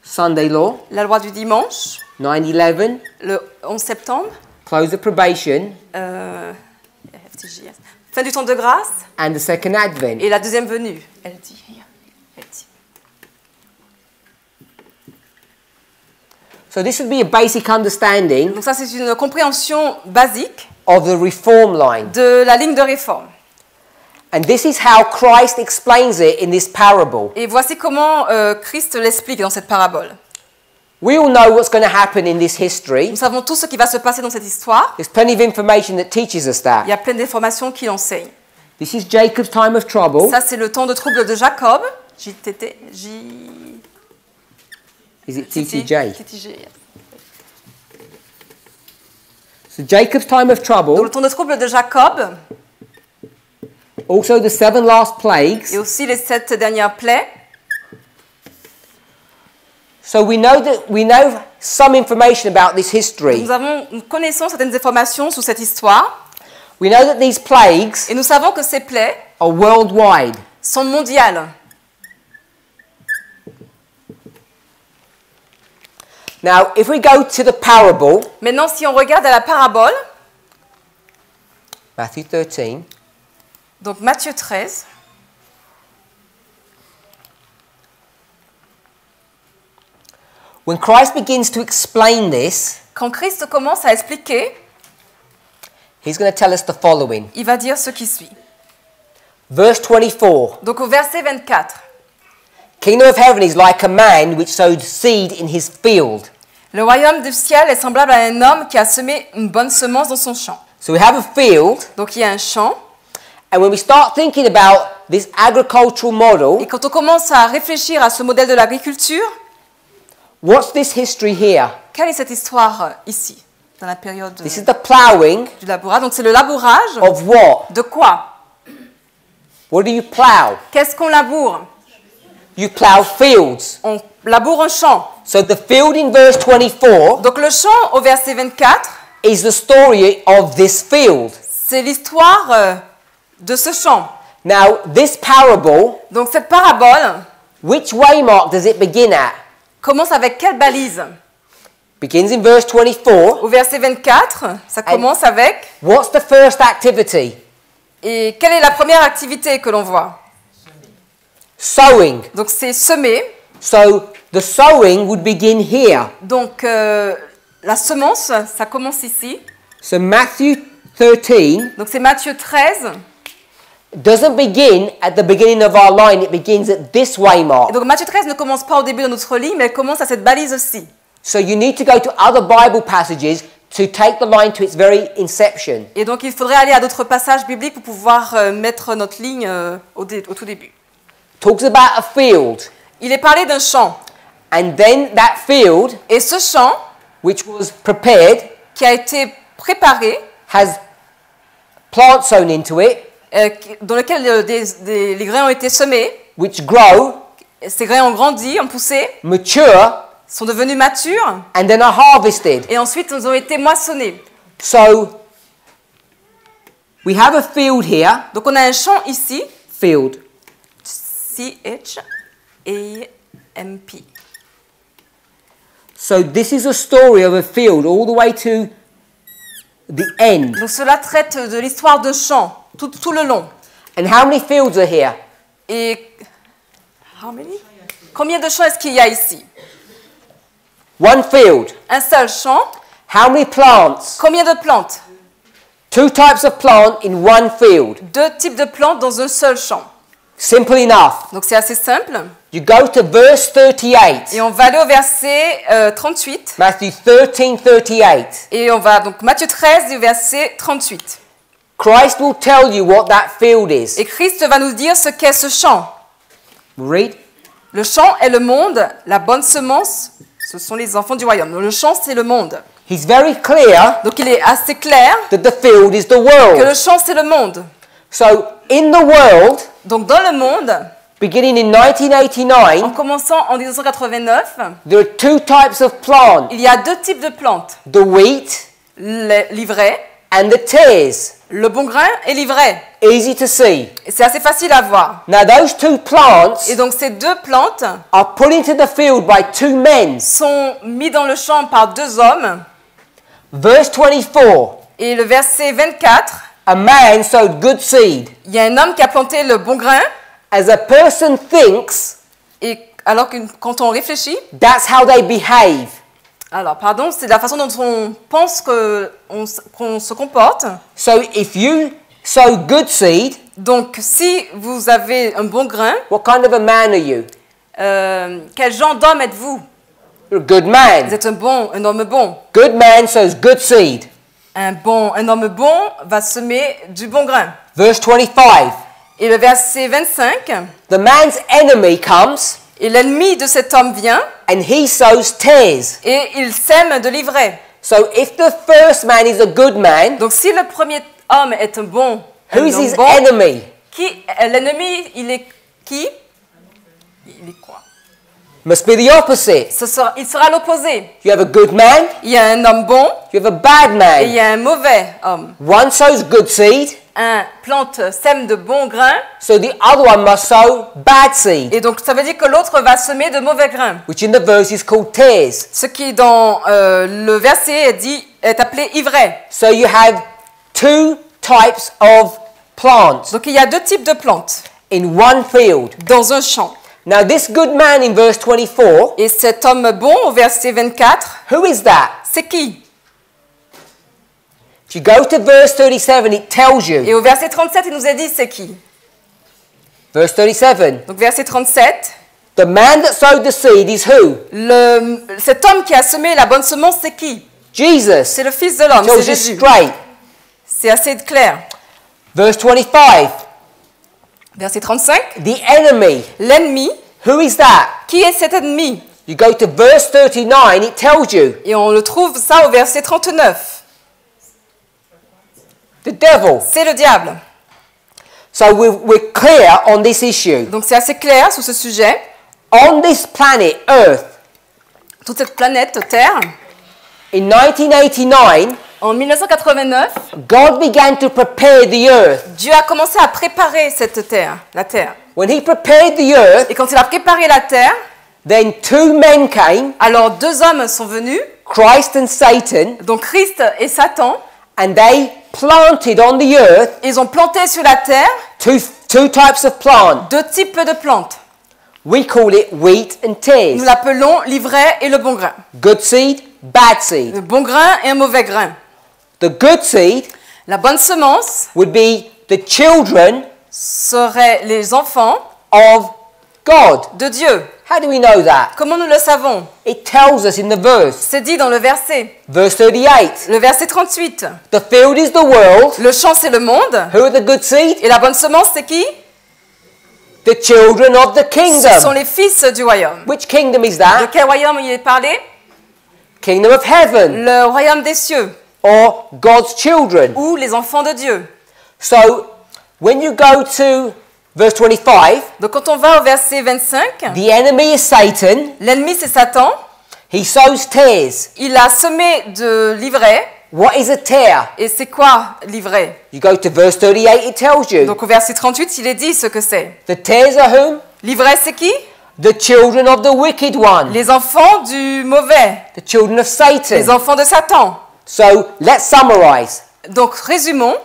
Speaker 1: Sunday law,
Speaker 2: la loi du dimanche,
Speaker 1: 9-11,
Speaker 2: le 11 septembre,
Speaker 1: close of probation,
Speaker 2: euh, FTJS, fin du temps de grâce,
Speaker 1: and the second advent.
Speaker 2: et la deuxième venue. Elle dit, elle dit.
Speaker 1: So this would be a basic understanding
Speaker 2: Donc ça c'est une compréhension basique
Speaker 1: of the reform line.
Speaker 2: de la ligne de réforme.
Speaker 1: And this is how Christ explains it in this parable.
Speaker 2: Et voici comment euh, Christ l'explique dans cette parabole.
Speaker 1: We all know what's going to happen in this history.
Speaker 2: Nous savons tout ce qui va se passer dans cette histoire.
Speaker 1: There's plenty of information that teaches us
Speaker 2: Il
Speaker 1: that.
Speaker 2: y a plein d'informations qui l'enseignent.
Speaker 1: This is Jacob's time of trouble.
Speaker 2: Ça, c'est le temps de trouble de Jacob. JTT. J.
Speaker 1: Is it TTJ?
Speaker 2: TTJ.
Speaker 1: So Jacob's time of
Speaker 2: Donc,
Speaker 1: trouble,
Speaker 2: le temps de trouble de Jacob
Speaker 1: also the seven last
Speaker 2: et
Speaker 1: plagues.
Speaker 2: aussi les sept dernières plaies.
Speaker 1: So we know that we know some information about this history.
Speaker 2: Nous, avons, nous connaissons certaines informations sur cette histoire
Speaker 1: We know that these plagues
Speaker 2: et nous savons que ces plaies
Speaker 1: are worldwide.
Speaker 2: sont mondiales.
Speaker 1: Now, if we go to the parable,
Speaker 2: Maintenant, si on regarde à la parabole,
Speaker 1: Matthew 13,
Speaker 2: donc Matthieu 13,
Speaker 1: when Christ begins to explain this,
Speaker 2: quand Christ commence à expliquer,
Speaker 1: he's going to tell us the following.
Speaker 2: il va dire ce qui suit.
Speaker 1: Verse 24
Speaker 2: Donc au verset 24,
Speaker 1: Kingdom of heaven is like a man which sowed seed in his field.
Speaker 2: le royaume du ciel est semblable à un homme qui a semé une bonne semence dans son champ.
Speaker 1: So we have a field,
Speaker 2: Donc il y a un champ,
Speaker 1: and when we start thinking about this agricultural
Speaker 2: et
Speaker 1: model,
Speaker 2: quand on commence à réfléchir à ce modèle de l'agriculture,
Speaker 1: what's this history here?
Speaker 2: quelle est cette histoire euh, ici, dans la période euh,
Speaker 1: This is the ploughing
Speaker 2: du labourage? Donc c'est le labourage
Speaker 1: of what?
Speaker 2: de quoi?
Speaker 1: What do you plough?
Speaker 2: Qu'est-ce qu'on laboure?
Speaker 1: You plough fields.
Speaker 2: On laboure un champ.
Speaker 1: So the field in verse 24
Speaker 2: Donc le champ au verset 24,
Speaker 1: is the story of this field.
Speaker 2: c'est l'histoire euh, de ce champ.
Speaker 1: Now, this parable,
Speaker 2: Donc cette parabole
Speaker 1: which waymark does it begin at?
Speaker 2: commence avec quelle balise?
Speaker 1: Begins in verse 24.
Speaker 2: Au verset 24, ça commence avec
Speaker 1: What's the first activity?
Speaker 2: et quelle est la première activité que l'on voit?
Speaker 1: Sowing.
Speaker 2: Donc c'est semer.
Speaker 1: So the sowing would begin here.
Speaker 2: Donc euh, la semence, ça commence ici.
Speaker 1: So Matthew 13
Speaker 2: Donc c'est Matthieu 13.
Speaker 1: doesn't begin at the beginning of our line, it begins at this
Speaker 2: Et
Speaker 1: waymark.
Speaker 2: donc Matthieu 13 ne commence pas au début de notre ligne, mais elle commence à cette balise aussi.
Speaker 1: So you need to go to other Bible passages to take the line to its very inception.
Speaker 2: Et donc il faudrait aller à d'autres passages bibliques pour pouvoir euh, mettre notre ligne euh, au, au tout début.
Speaker 1: Talks about a field.
Speaker 2: Il est parlé d'un champ.
Speaker 1: And then that field,
Speaker 2: Et ce champ,
Speaker 1: which was prepared,
Speaker 2: qui a été préparé,
Speaker 1: has plants sown into it,
Speaker 2: euh, dans lequel euh, des- des- les grains ont été semés,
Speaker 1: which grow,
Speaker 2: ces grains ont grandi, ont poussé,
Speaker 1: mature,
Speaker 2: sont devenus matures,
Speaker 1: and then are harvested.
Speaker 2: et ensuite ils ont été moissonnés.
Speaker 1: So we have a field here,
Speaker 2: Donc on a un champ ici,
Speaker 1: field.
Speaker 2: C-H-A-M-P.
Speaker 1: So this is a story of a field all the way to the end.
Speaker 2: Donc cela traite de l'histoire de champ, tout, tout le long.
Speaker 1: And how many fields are here?
Speaker 2: Et How many? combien de champs est-ce qu'il y a ici?
Speaker 1: One field.
Speaker 2: Un seul champ.
Speaker 1: How many plants?
Speaker 2: Combien de plantes?
Speaker 1: Two types of plant in one field.
Speaker 2: Deux types de plantes dans un seul champ.
Speaker 1: Simple enough.
Speaker 2: Donc c'est assez simple.
Speaker 1: You go to verse 38.
Speaker 2: Et on va aller au verset euh, 38.
Speaker 1: Matthew 13, 38.
Speaker 2: Et on va donc Matthieu 13 du verset 38.
Speaker 1: Christ will tell you what that field is.
Speaker 2: Et Christ va nous dire ce qu'est ce champ.
Speaker 1: Read.
Speaker 2: Le champ est le monde, la bonne semence Ce sont les enfants du royaume. Le champ, c'est le monde.
Speaker 1: He's very clear
Speaker 2: Donc il est assez clair
Speaker 1: that the field is the
Speaker 2: que le
Speaker 1: world.
Speaker 2: champ, c'est le monde.
Speaker 1: So, in the world,
Speaker 2: Donc dans le monde,
Speaker 1: beginning in
Speaker 2: en
Speaker 1: 1989,
Speaker 2: commençant en 1989,
Speaker 1: there are two types of plant
Speaker 2: il y a deux types de plantes.
Speaker 1: the wheat
Speaker 2: Le- L'ivraie,
Speaker 1: and the tares.
Speaker 2: le bon grain et l'ivraie.
Speaker 1: Easy to see.
Speaker 2: C'est assez facile à voir.
Speaker 1: Now, those two plants
Speaker 2: Et donc ces deux plantes
Speaker 1: are put into the field by two men.
Speaker 2: sont mis dans le champ par deux hommes.
Speaker 1: Verse 24
Speaker 2: Et le verset 24,
Speaker 1: A man sowed good seed.
Speaker 2: il y a un homme qui a planté le bon grain.
Speaker 1: As a person thinks,
Speaker 2: Et alors que quand on réfléchit,
Speaker 1: that's how they behave.
Speaker 2: alors pardon, c'est la façon dont on pense que on qu'on se comporte.
Speaker 1: So, if you sow good seed,
Speaker 2: Donc si vous avez un bon grain,
Speaker 1: what kind of a man are you?
Speaker 2: euh, quel genre d'homme êtes-vous?
Speaker 1: You're a good
Speaker 2: Vous
Speaker 1: man.
Speaker 2: êtes un bon, un homme bon.
Speaker 1: Good man sows good seed.
Speaker 2: Un bon, un homme bon va semer du bon grain.
Speaker 1: Verse 25
Speaker 2: Et le verset 25,
Speaker 1: The man's enemy comes
Speaker 2: et l'ennemi de cet homme vient
Speaker 1: and he sows tares.
Speaker 2: et il sème de l'ivraie.
Speaker 1: So, if the first man is a good man,
Speaker 2: Donc si le premier homme est un bon,
Speaker 1: who is
Speaker 2: homme
Speaker 1: his
Speaker 2: bon,
Speaker 1: enemy?
Speaker 2: qui l'ennemi, il est qui? Il est quoi?
Speaker 1: Must be the opposite.
Speaker 2: Ce sera, Il sera l'opposé.
Speaker 1: You have a good man,
Speaker 2: Il y a un homme bon
Speaker 1: you have a bad
Speaker 2: et il
Speaker 1: man.
Speaker 2: y a un mauvais homme.
Speaker 1: One sows good seed,
Speaker 2: Un plante sème de bons grains
Speaker 1: so the other one must sow bad seed,
Speaker 2: et donc ça veut dire que l'autre va semer de mauvais grains.
Speaker 1: which in the verse is called tares.
Speaker 2: Ce qui dans euh, le verset est dit est appelé ivraie.
Speaker 1: So you have two types of plants
Speaker 2: Donc il y a deux types de plantes
Speaker 1: in one field.
Speaker 2: dans un champ.
Speaker 1: Now, this good man in verse 24,
Speaker 2: Et cet homme bon au verset 24,
Speaker 1: who is that?
Speaker 2: c'est qui?
Speaker 1: If you go to verse 37, it tells
Speaker 2: Et
Speaker 1: you.
Speaker 2: au verset 37, il nous a dit c'est qui?
Speaker 1: Verse 37
Speaker 2: Donc verset 37,
Speaker 1: The man that sowed the seed is who?
Speaker 2: le, cet homme qui a semé la bonne semence, c'est qui?
Speaker 1: Jesus.
Speaker 2: C'est le Fils de l'homme, c'est Jésus. C'est assez clair.
Speaker 1: Verse 25
Speaker 2: Verset 35,
Speaker 1: The enemy.
Speaker 2: l'ennemi,
Speaker 1: Who is that?
Speaker 2: qui est cet ennemi?
Speaker 1: You go to verse 39, it tells you.
Speaker 2: Et on le trouve ça au verset 39.
Speaker 1: The devil.
Speaker 2: C'est le diable.
Speaker 1: So we're, we're clear on this issue.
Speaker 2: Donc c'est assez clair sur ce sujet.
Speaker 1: On this planet, Earth,
Speaker 2: Toute cette planète Terre,
Speaker 1: in 1989,
Speaker 2: en 1989,
Speaker 1: God began to prepare the earth.
Speaker 2: Dieu a commencé à préparer cette terre, la terre.
Speaker 1: When he prepared the earth,
Speaker 2: Et quand il a préparé la terre,
Speaker 1: then two men came,
Speaker 2: alors deux hommes sont venus,
Speaker 1: Christ and Satan,
Speaker 2: donc Christ et Satan.
Speaker 1: and they planted on the earth
Speaker 2: Ils ont planté sur la terre
Speaker 1: two, two types of plant.
Speaker 2: deux types de plantes.
Speaker 1: We call it wheat and
Speaker 2: Nous
Speaker 1: tares.
Speaker 2: l'appelons l'ivraie et le bon grain.
Speaker 1: Good seed, bad seed.
Speaker 2: Le bon grain et un mauvais grain.
Speaker 1: The good seed
Speaker 2: La bonne semence
Speaker 1: would be the children
Speaker 2: seraient les enfants
Speaker 1: of God.
Speaker 2: de Dieu.
Speaker 1: How do we know that?
Speaker 2: Comment nous le savons?
Speaker 1: It tells us in the verse.
Speaker 2: C'est dit dans le verset.
Speaker 1: Verse 38.
Speaker 2: Le verset 38.
Speaker 1: The field is the world.
Speaker 2: Le champ, c'est le monde.
Speaker 1: Who are the good seed?
Speaker 2: Et la bonne semence, c'est qui?
Speaker 1: The children of the
Speaker 2: Ce sont
Speaker 1: kingdom.
Speaker 2: les fils du royaume.
Speaker 1: Which kingdom is
Speaker 2: De
Speaker 1: that?
Speaker 2: quel royaume il est parlé?
Speaker 1: Kingdom of heaven
Speaker 2: Le royaume des cieux,
Speaker 1: or God's children.
Speaker 2: ou les enfants de Dieu.
Speaker 1: So when you go to verse 25,
Speaker 2: Donc quand on va au verset 25,
Speaker 1: the enemy is Satan.
Speaker 2: l'ennemi c'est Satan.
Speaker 1: He sows tares.
Speaker 2: Il a semé de l'ivraie.
Speaker 1: What is a tare?
Speaker 2: Et c'est quoi l'ivraie
Speaker 1: You go to verse 38, it tells you.
Speaker 2: Donc au verset 38, il est dit ce que c'est.
Speaker 1: The tares are whom?
Speaker 2: L'ivraie c'est qui?
Speaker 1: The children of the wicked one.
Speaker 2: Les enfants du mauvais,
Speaker 1: The children of
Speaker 2: les
Speaker 1: Satan.
Speaker 2: enfants de Satan.
Speaker 1: So let's summarize.
Speaker 2: Donc résumons.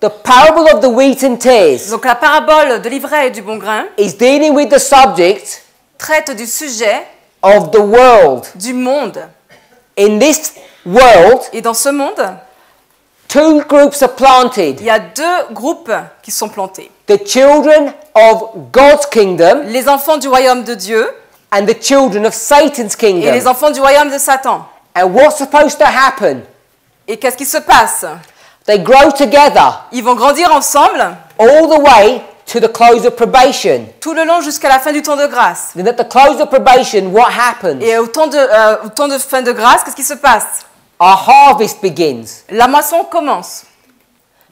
Speaker 1: The parable of the wheat and tares
Speaker 2: Donc la parabole de l'ivraie et du bon grain
Speaker 1: is dealing with the subject
Speaker 2: traite du sujet
Speaker 1: of the world.
Speaker 2: du monde.
Speaker 1: In this world,
Speaker 2: Et dans ce monde,
Speaker 1: two groups are planted.
Speaker 2: il y a deux groupes qui sont plantés.
Speaker 1: The children of God's kingdom
Speaker 2: Les enfants du royaume de Dieu
Speaker 1: and the children of Satan's
Speaker 2: et les
Speaker 1: kingdom.
Speaker 2: enfants du royaume de Satan.
Speaker 1: And what's supposed to happen?
Speaker 2: Et qu'est-ce qui se passe?
Speaker 1: They grow together
Speaker 2: Ils vont grandir ensemble
Speaker 1: all the way to the close of probation.
Speaker 2: tout le long jusqu'à la fin du temps de grâce.
Speaker 1: Then at the close of probation, what happens?
Speaker 2: Et au temps de, euh, au temps de fin de grâce, qu'est-ce qui se passe?
Speaker 1: Our harvest begins.
Speaker 2: La moisson commence.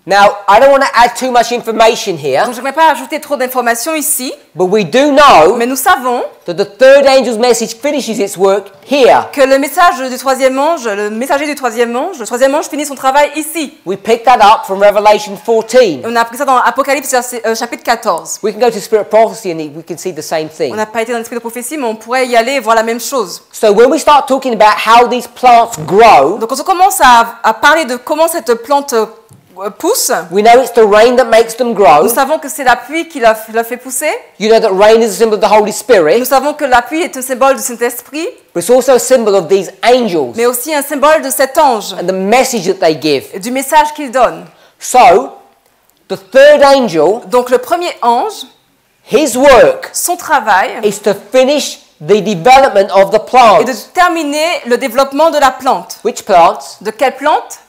Speaker 1: Now, I don't want to add too much information here,
Speaker 2: Donc je ne vais pas ajouter trop d'informations ici,
Speaker 1: but we do know
Speaker 2: mais nous savons
Speaker 1: that the third angel's message finishes its work here.
Speaker 2: que le message du troisième ange, le messager du troisième ange, le troisième ange finit son travail ici.
Speaker 1: We pick that up from Revelation 14.
Speaker 2: Et on a appris ça dans Apocalypse euh, chapitre 14.
Speaker 1: We can go to Spirit Prophecy and we can see the same
Speaker 2: On
Speaker 1: thing.
Speaker 2: n'a pas été dans l'esprit de prophétie, mais on pourrait y aller et voir la même chose.
Speaker 1: So when we start talking about how these plants grow,
Speaker 2: Donc quand on commence à, à parler de comment cette plante euh, pousse,
Speaker 1: we know it's the rain that makes them grow.
Speaker 2: nous savons que c'est la pluie qui l'a l'a fait pousser.
Speaker 1: You know that rain is a symbol of the Holy
Speaker 2: Nous
Speaker 1: Spirit,
Speaker 2: savons que la pluie est un symbole du Saint-Esprit,
Speaker 1: but it's also a symbol of these angels
Speaker 2: mais aussi un symbole de cet ange
Speaker 1: and the message that they give.
Speaker 2: et du message qu'il donne.
Speaker 1: So, the third angel,
Speaker 2: Donc le premier ange,
Speaker 1: his work
Speaker 2: son travail
Speaker 1: is to finish the development of the
Speaker 2: est de
Speaker 1: plants.
Speaker 2: terminer le développement de la plante.
Speaker 1: Which plants?
Speaker 2: De quelle plante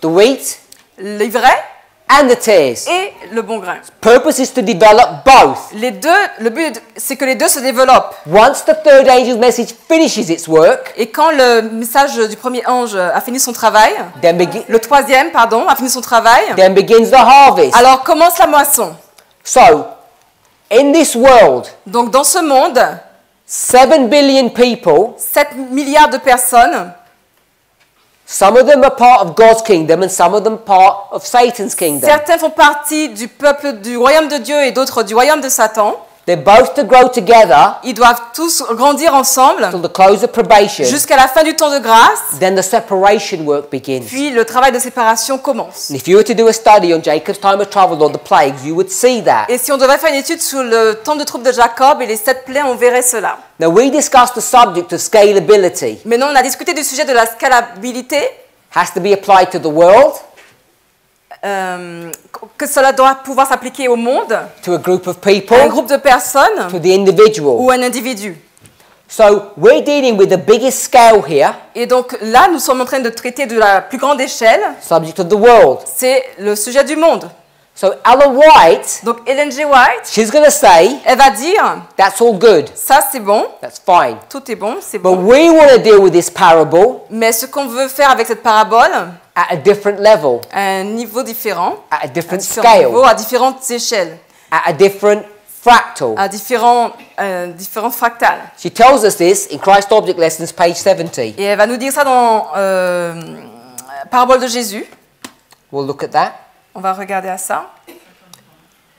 Speaker 1: The wheat
Speaker 2: L'ivraie
Speaker 1: and the tares.
Speaker 2: et le bon grain.
Speaker 1: Purpose is to develop both.
Speaker 2: Les deux, le but, c'est que les deux se développent.
Speaker 1: Once the third angel's message finishes its work,
Speaker 2: Et quand le message du premier ange a fini son travail,
Speaker 1: then, begin,
Speaker 2: le troisième, pardon, a fini son travail,
Speaker 1: then begins the harvest.
Speaker 2: alors commence la moisson.
Speaker 1: So, in this world,
Speaker 2: Donc dans ce monde,
Speaker 1: 7 billion people,
Speaker 2: 7 milliards de personnes,
Speaker 1: some of them are part of God's kingdom and some of them part of Satan's kingdom.
Speaker 2: certains font partie du peuple du royaume de Dieu et d'autres du royaume de Satan.
Speaker 1: They're both to grow together
Speaker 2: Ils doivent tous grandir ensemble
Speaker 1: till the close of probation.
Speaker 2: jusqu'à la fin du temps de grâce,
Speaker 1: Then the separation work begins.
Speaker 2: puis le travail de séparation commence.
Speaker 1: And if you were to do a study on Jacob's time of trouble or the plagues, you would see that.
Speaker 2: Et si on devait faire une étude sur le temps de troupe de Jacob et les sept plaies, on verrait cela.
Speaker 1: Now, we discussed the subject of scalability.
Speaker 2: Maintenant, on a discuté du sujet de la scalabilité,
Speaker 1: Has to be applied to the world,
Speaker 2: euh, que cela doit pouvoir s'appliquer au monde,
Speaker 1: to a group of
Speaker 2: à un groupe de personnes
Speaker 1: to the individual.
Speaker 2: ou à un individu.
Speaker 1: So, we're dealing with the biggest scale here,
Speaker 2: Et donc là, nous sommes en train de traiter de la plus grande échelle,
Speaker 1: subject of the world.
Speaker 2: c'est le sujet du monde.
Speaker 1: So, Ellen White,
Speaker 2: Donc Ellen G. White,
Speaker 1: she's going to say,
Speaker 2: elle va dire,
Speaker 1: that's all good,
Speaker 2: ça c'est bon,
Speaker 1: that's fine.
Speaker 2: tout est bon, c'est
Speaker 1: But
Speaker 2: bon.
Speaker 1: we want to deal with this parable
Speaker 2: Mais ce qu'on veut faire avec cette parabole,
Speaker 1: at a different level,
Speaker 2: à un niveau différent,
Speaker 1: at a
Speaker 2: à
Speaker 1: different
Speaker 2: niveaux,
Speaker 1: scale,
Speaker 2: à différentes échelles,
Speaker 1: at a different fractal.
Speaker 2: à différents, euh, différents fractales.
Speaker 1: She tells us this in Christ Object Lessons, page 70.
Speaker 2: Et elle va nous dire ça dans euh, Parabole de Jésus.
Speaker 1: We'll look at that.
Speaker 2: On va regarder à ça.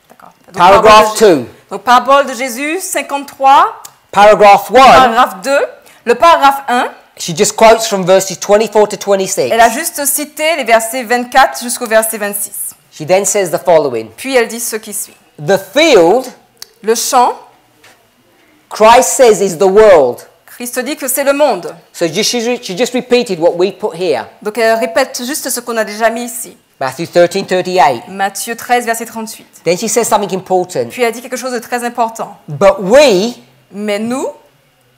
Speaker 2: Donc,
Speaker 1: Paragraph
Speaker 2: Parabole de Jé-
Speaker 1: 2.
Speaker 2: Donc, Parabole de Jésus, 53,
Speaker 1: Paragraph 1,
Speaker 2: paragraphe 2. Le paragraphe 1,
Speaker 1: she just quotes from verses 24 to 26.
Speaker 2: elle a juste cité les versets 24 jusqu'au verset 26.
Speaker 1: She then says the following
Speaker 2: Puis elle dit ce qui suit.
Speaker 1: The field,
Speaker 2: Le champ,
Speaker 1: Christ says, is the world.
Speaker 2: Christ dit que c'est le monde.
Speaker 1: So she, she just repeated what we put here
Speaker 2: Donc elle répète juste ce qu'on a déjà mis ici.
Speaker 1: Matthew 13 38.
Speaker 2: Matthieu 13, verset 38.
Speaker 1: Then she says something important.
Speaker 2: Puis elle dit quelque chose de très important.
Speaker 1: But we,
Speaker 2: Mais nous,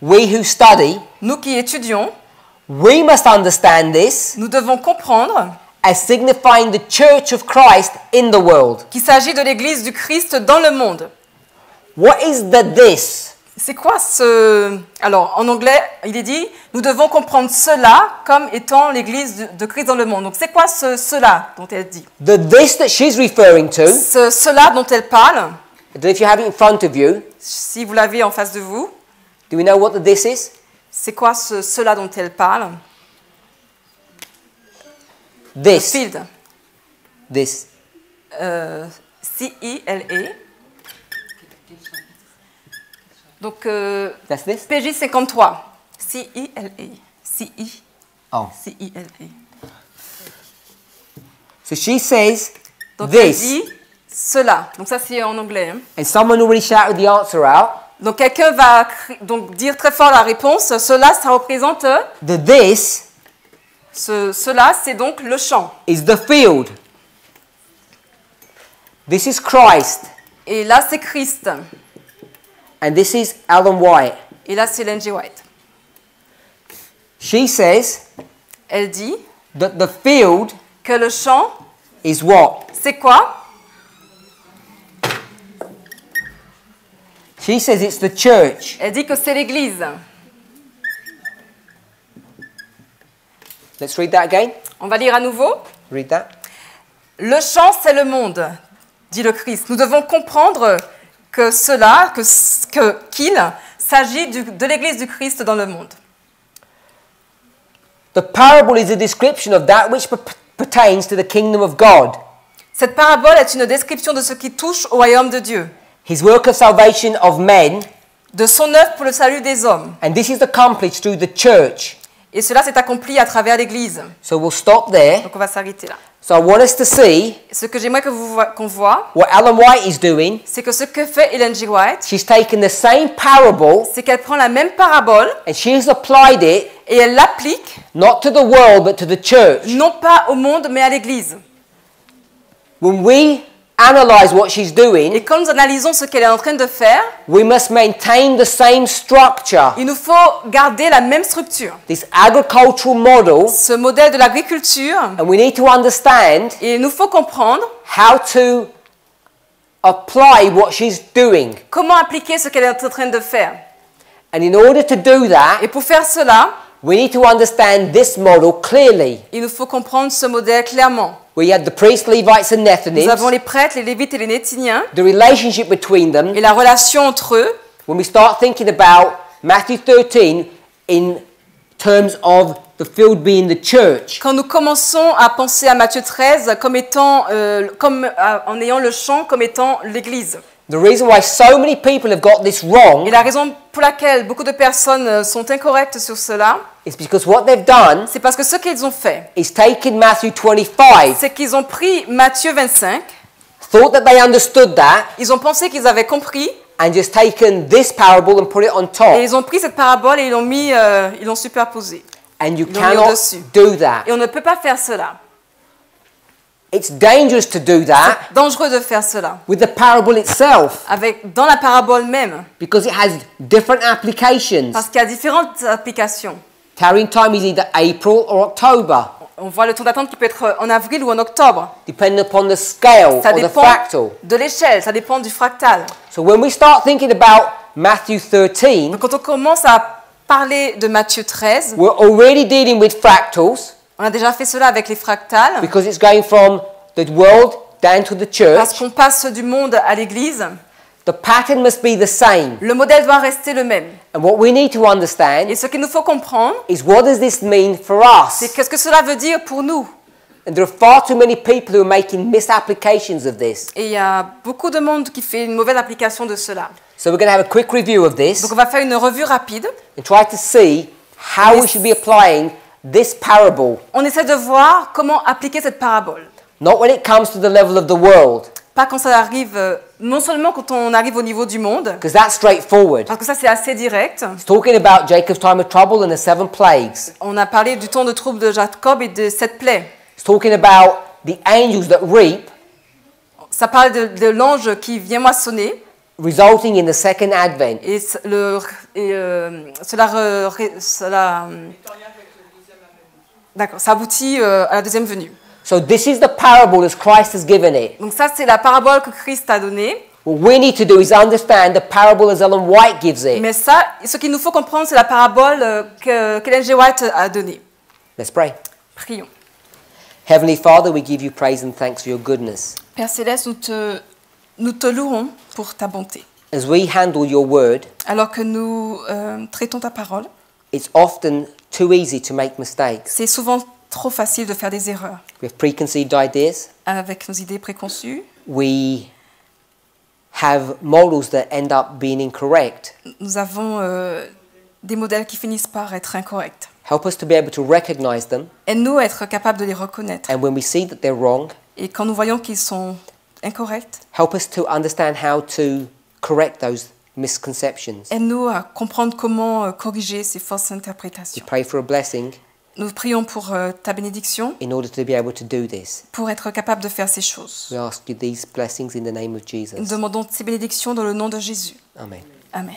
Speaker 1: we who study,
Speaker 2: nous qui étudions,
Speaker 1: we must understand this
Speaker 2: nous devons comprendre
Speaker 1: as signifying the church of Christ in the world.
Speaker 2: qu'il s'agit de l'Église du Christ dans le monde.
Speaker 1: What is the this?
Speaker 2: C'est quoi ce... Alors, en anglais, il est dit, nous devons comprendre cela comme étant l'Église de- Christ dans le monde. Donc, c'est quoi ce cela dont elle dit?
Speaker 1: The this that she's referring to,
Speaker 2: Ce cela dont elle parle,
Speaker 1: if you have it in front of you.
Speaker 2: si vous l'avez en face de vous,
Speaker 1: Do we know what the this is?
Speaker 2: c'est quoi ce cela dont elle parle?
Speaker 1: This.
Speaker 2: Field.
Speaker 1: This.
Speaker 2: Euh, C-I-L-E. Donc, euh,
Speaker 1: That's this?
Speaker 2: PJ 53. C-I-L-E. C-I.
Speaker 1: Oh.
Speaker 2: C-I-L-E.
Speaker 1: So she says
Speaker 2: Donc, elle
Speaker 1: this.
Speaker 2: dit cela. Donc, ça, c'est en anglais. hein.
Speaker 1: And someone already shouted the answer out.
Speaker 2: Donc quelqu'un va donc dire très fort la réponse. Cela, ça représente euh,
Speaker 1: The this
Speaker 2: ce, cela, c'est donc le champ.
Speaker 1: is the field. This is Christ.
Speaker 2: Et là, c'est Christ.
Speaker 1: And this is Alan White.
Speaker 2: Et là, c'est Ellen G. White.
Speaker 1: She says
Speaker 2: Elle dit
Speaker 1: that the field
Speaker 2: que le champ,
Speaker 1: is what?
Speaker 2: c'est quoi?
Speaker 1: She says it's the church.
Speaker 2: Elle dit que c'est l'Église.
Speaker 1: Let's read that again.
Speaker 2: On va lire à nouveau.
Speaker 1: Read that.
Speaker 2: Le champ, c'est le monde, dit le Christ. Nous devons comprendre que cela, que, qu'il s'agit de l'Église du Christ dans le monde.
Speaker 1: The parable is a description of that which per- pertains to the kingdom of God.
Speaker 2: Cette parabole est une description de ce qui touche au royaume de Dieu,
Speaker 1: His work of salvation of men,
Speaker 2: de son œuvre pour le salut des hommes.
Speaker 1: and this is accomplished through the church.
Speaker 2: Et cela s'est accompli à travers l'Église.
Speaker 1: So we'll stop there.
Speaker 2: Donc on va s'arrêter là.
Speaker 1: So I want us to see
Speaker 2: Ce que j'aimerais qu'on voit,
Speaker 1: what Ellen White is doing.
Speaker 2: c'est que ce que fait Ellen G. White,
Speaker 1: She's taken the same parable
Speaker 2: c'est qu'elle prend la même parabole
Speaker 1: and she has applied it
Speaker 2: et elle l'applique
Speaker 1: not to the world but to the church.
Speaker 2: non pas au monde mais à l'Église.
Speaker 1: When we analyze what she's
Speaker 2: Et
Speaker 1: doing,
Speaker 2: quand nous analysons ce qu'elle est en train de faire,
Speaker 1: we must maintain the same structure.
Speaker 2: il nous faut garder la même structure.
Speaker 1: This agricultural model,
Speaker 2: Ce modèle de l'agriculture,
Speaker 1: and we need to understand
Speaker 2: et il nous faut comprendre
Speaker 1: how to apply what she's doing.
Speaker 2: comment appliquer ce qu'elle est en train de faire.
Speaker 1: And in order to do that,
Speaker 2: Et pour faire cela,
Speaker 1: we need to understand this model clearly.
Speaker 2: il nous faut comprendre ce modèle clairement.
Speaker 1: We had the priests, Levites, and
Speaker 2: Nous avons les prêtres, les lévites et les nétiniens,
Speaker 1: the relationship between them.
Speaker 2: et la relation entre eux.
Speaker 1: When we start thinking about Matthew 13 in terms of the field being the church,
Speaker 2: Quand nous commençons à penser à Matthieu 13 comme étant, euh, comme, euh, en ayant le champ comme étant l'Église.
Speaker 1: The reason why so many people have got this wrong
Speaker 2: Et la raison pour laquelle beaucoup de personnes euh, sont incorrectes sur cela,
Speaker 1: is because what they've done
Speaker 2: c'est parce que ce qu'ils ont fait,
Speaker 1: is taken Matthew 25,
Speaker 2: c'est qu'ils ont pris Matthieu 25,
Speaker 1: thought that they understood that,
Speaker 2: ils ont pensé qu'ils avaient compris,
Speaker 1: and just taken this parable and put it on
Speaker 2: et
Speaker 1: top.
Speaker 2: ils ont pris cette parabole et ils l'ont mis, euh, ils l'ont superposée.
Speaker 1: And you
Speaker 2: Ils
Speaker 1: cannot do that.
Speaker 2: Et on ne peut pas faire cela.
Speaker 1: It's dangerous to do that
Speaker 2: C'est dangereux de faire cela.
Speaker 1: with the parable itself
Speaker 2: Avec, dans la parabole même,
Speaker 1: because it has different applications.
Speaker 2: parce qu'il y a différentes applications.
Speaker 1: Carrying time is either April or October,
Speaker 2: On voit le temps d'attente qui peut être en avril ou en octobre.
Speaker 1: depending upon the scale
Speaker 2: Ça
Speaker 1: or the
Speaker 2: dépend
Speaker 1: fractal.
Speaker 2: de l'échelle, ça dépend du fractal.
Speaker 1: So when we start thinking about Matthew 13,
Speaker 2: Donc quand on commence à parler de Matthieu 13,
Speaker 1: we're already dealing with fractals
Speaker 2: on a déjà fait cela avec les fractals,
Speaker 1: because it's going from the world down to the
Speaker 2: parce
Speaker 1: church.
Speaker 2: qu'on passe du monde à l'Église.
Speaker 1: The pattern must be the same.
Speaker 2: Le modèle doit rester le même.
Speaker 1: And what we need to understand
Speaker 2: Et ce qu'il nous faut comprendre,
Speaker 1: is what does this mean for
Speaker 2: c'est
Speaker 1: us?
Speaker 2: qu'est-ce que cela veut dire pour nous?
Speaker 1: And there are far too many people who are making misapplications of this.
Speaker 2: Et il y a beaucoup de monde qui fait une mauvaise application de cela.
Speaker 1: So we're going to have a quick review of this
Speaker 2: Donc on va faire une revue rapide.
Speaker 1: and try to see how we should be applying this parable,
Speaker 2: On essaie de voir comment appliquer cette parabole.
Speaker 1: not when it comes to the level of the world,
Speaker 2: Pas quand ça arrive, euh, non seulement quand on arrive au niveau du monde,
Speaker 1: because that's straightforward.
Speaker 2: parce que ça c'est assez direct.
Speaker 1: It's talking about Jacob's time of trouble and the seven plagues.
Speaker 2: On a parlé du temps de trouble de Jacob et de cette plaie.
Speaker 1: It's talking about the angels that reap,
Speaker 2: Ça parle de, de l'ange qui vient moissonner
Speaker 1: resulting in the second advent.
Speaker 2: et, le, et, euh, cela, re- re- cela, euh, d'accord, ça aboutit euh, à la deuxième venue.
Speaker 1: So this is the parable as Christ has given it.
Speaker 2: Donc ça c'est la parabole que Christ a donnée.
Speaker 1: What we need to do is understand the parable as Ellen White gives it.
Speaker 2: Mais ça, ce qu'il nous faut comprendre, c'est la parabole euh, que qu'Ellen G. White a donnée.
Speaker 1: Let's pray.
Speaker 2: Prions.
Speaker 1: Heavenly Father, we give you praise and thanks for your goodness.
Speaker 2: Père Céleste, nous te, nous te louons pour ta bonté.
Speaker 1: As we handle your word,
Speaker 2: Alors que nous euh, traitons ta parole,
Speaker 1: it's often too easy to make mistakes.
Speaker 2: c'est souvent trop facile de faire des erreurs
Speaker 1: We have preconceived ideas.
Speaker 2: avec nos idées préconçues.
Speaker 1: We have models that end up being incorrect.
Speaker 2: Nous avons euh, des modèles qui finissent par être incorrects.
Speaker 1: Help us to be able to recognize them.
Speaker 2: Aide-nous à être capables de les reconnaître.
Speaker 1: And when we see that they're wrong,
Speaker 2: Et quand nous voyons qu'ils sont incorrects,
Speaker 1: help us to understand how to correct those misconceptions.
Speaker 2: aide-nous à comprendre comment euh, corriger ces fausses
Speaker 1: We
Speaker 2: interprétations.
Speaker 1: pray for a blessing
Speaker 2: Nous prions pour euh, ta bénédiction,
Speaker 1: in order to be able to do this.
Speaker 2: pour être capable de faire ces choses.
Speaker 1: We ask you these blessings in the name of
Speaker 2: Nous
Speaker 1: Jesus.
Speaker 2: demandons ces bénédictions dans le nom de Jésus.
Speaker 1: Amen.
Speaker 2: Amen.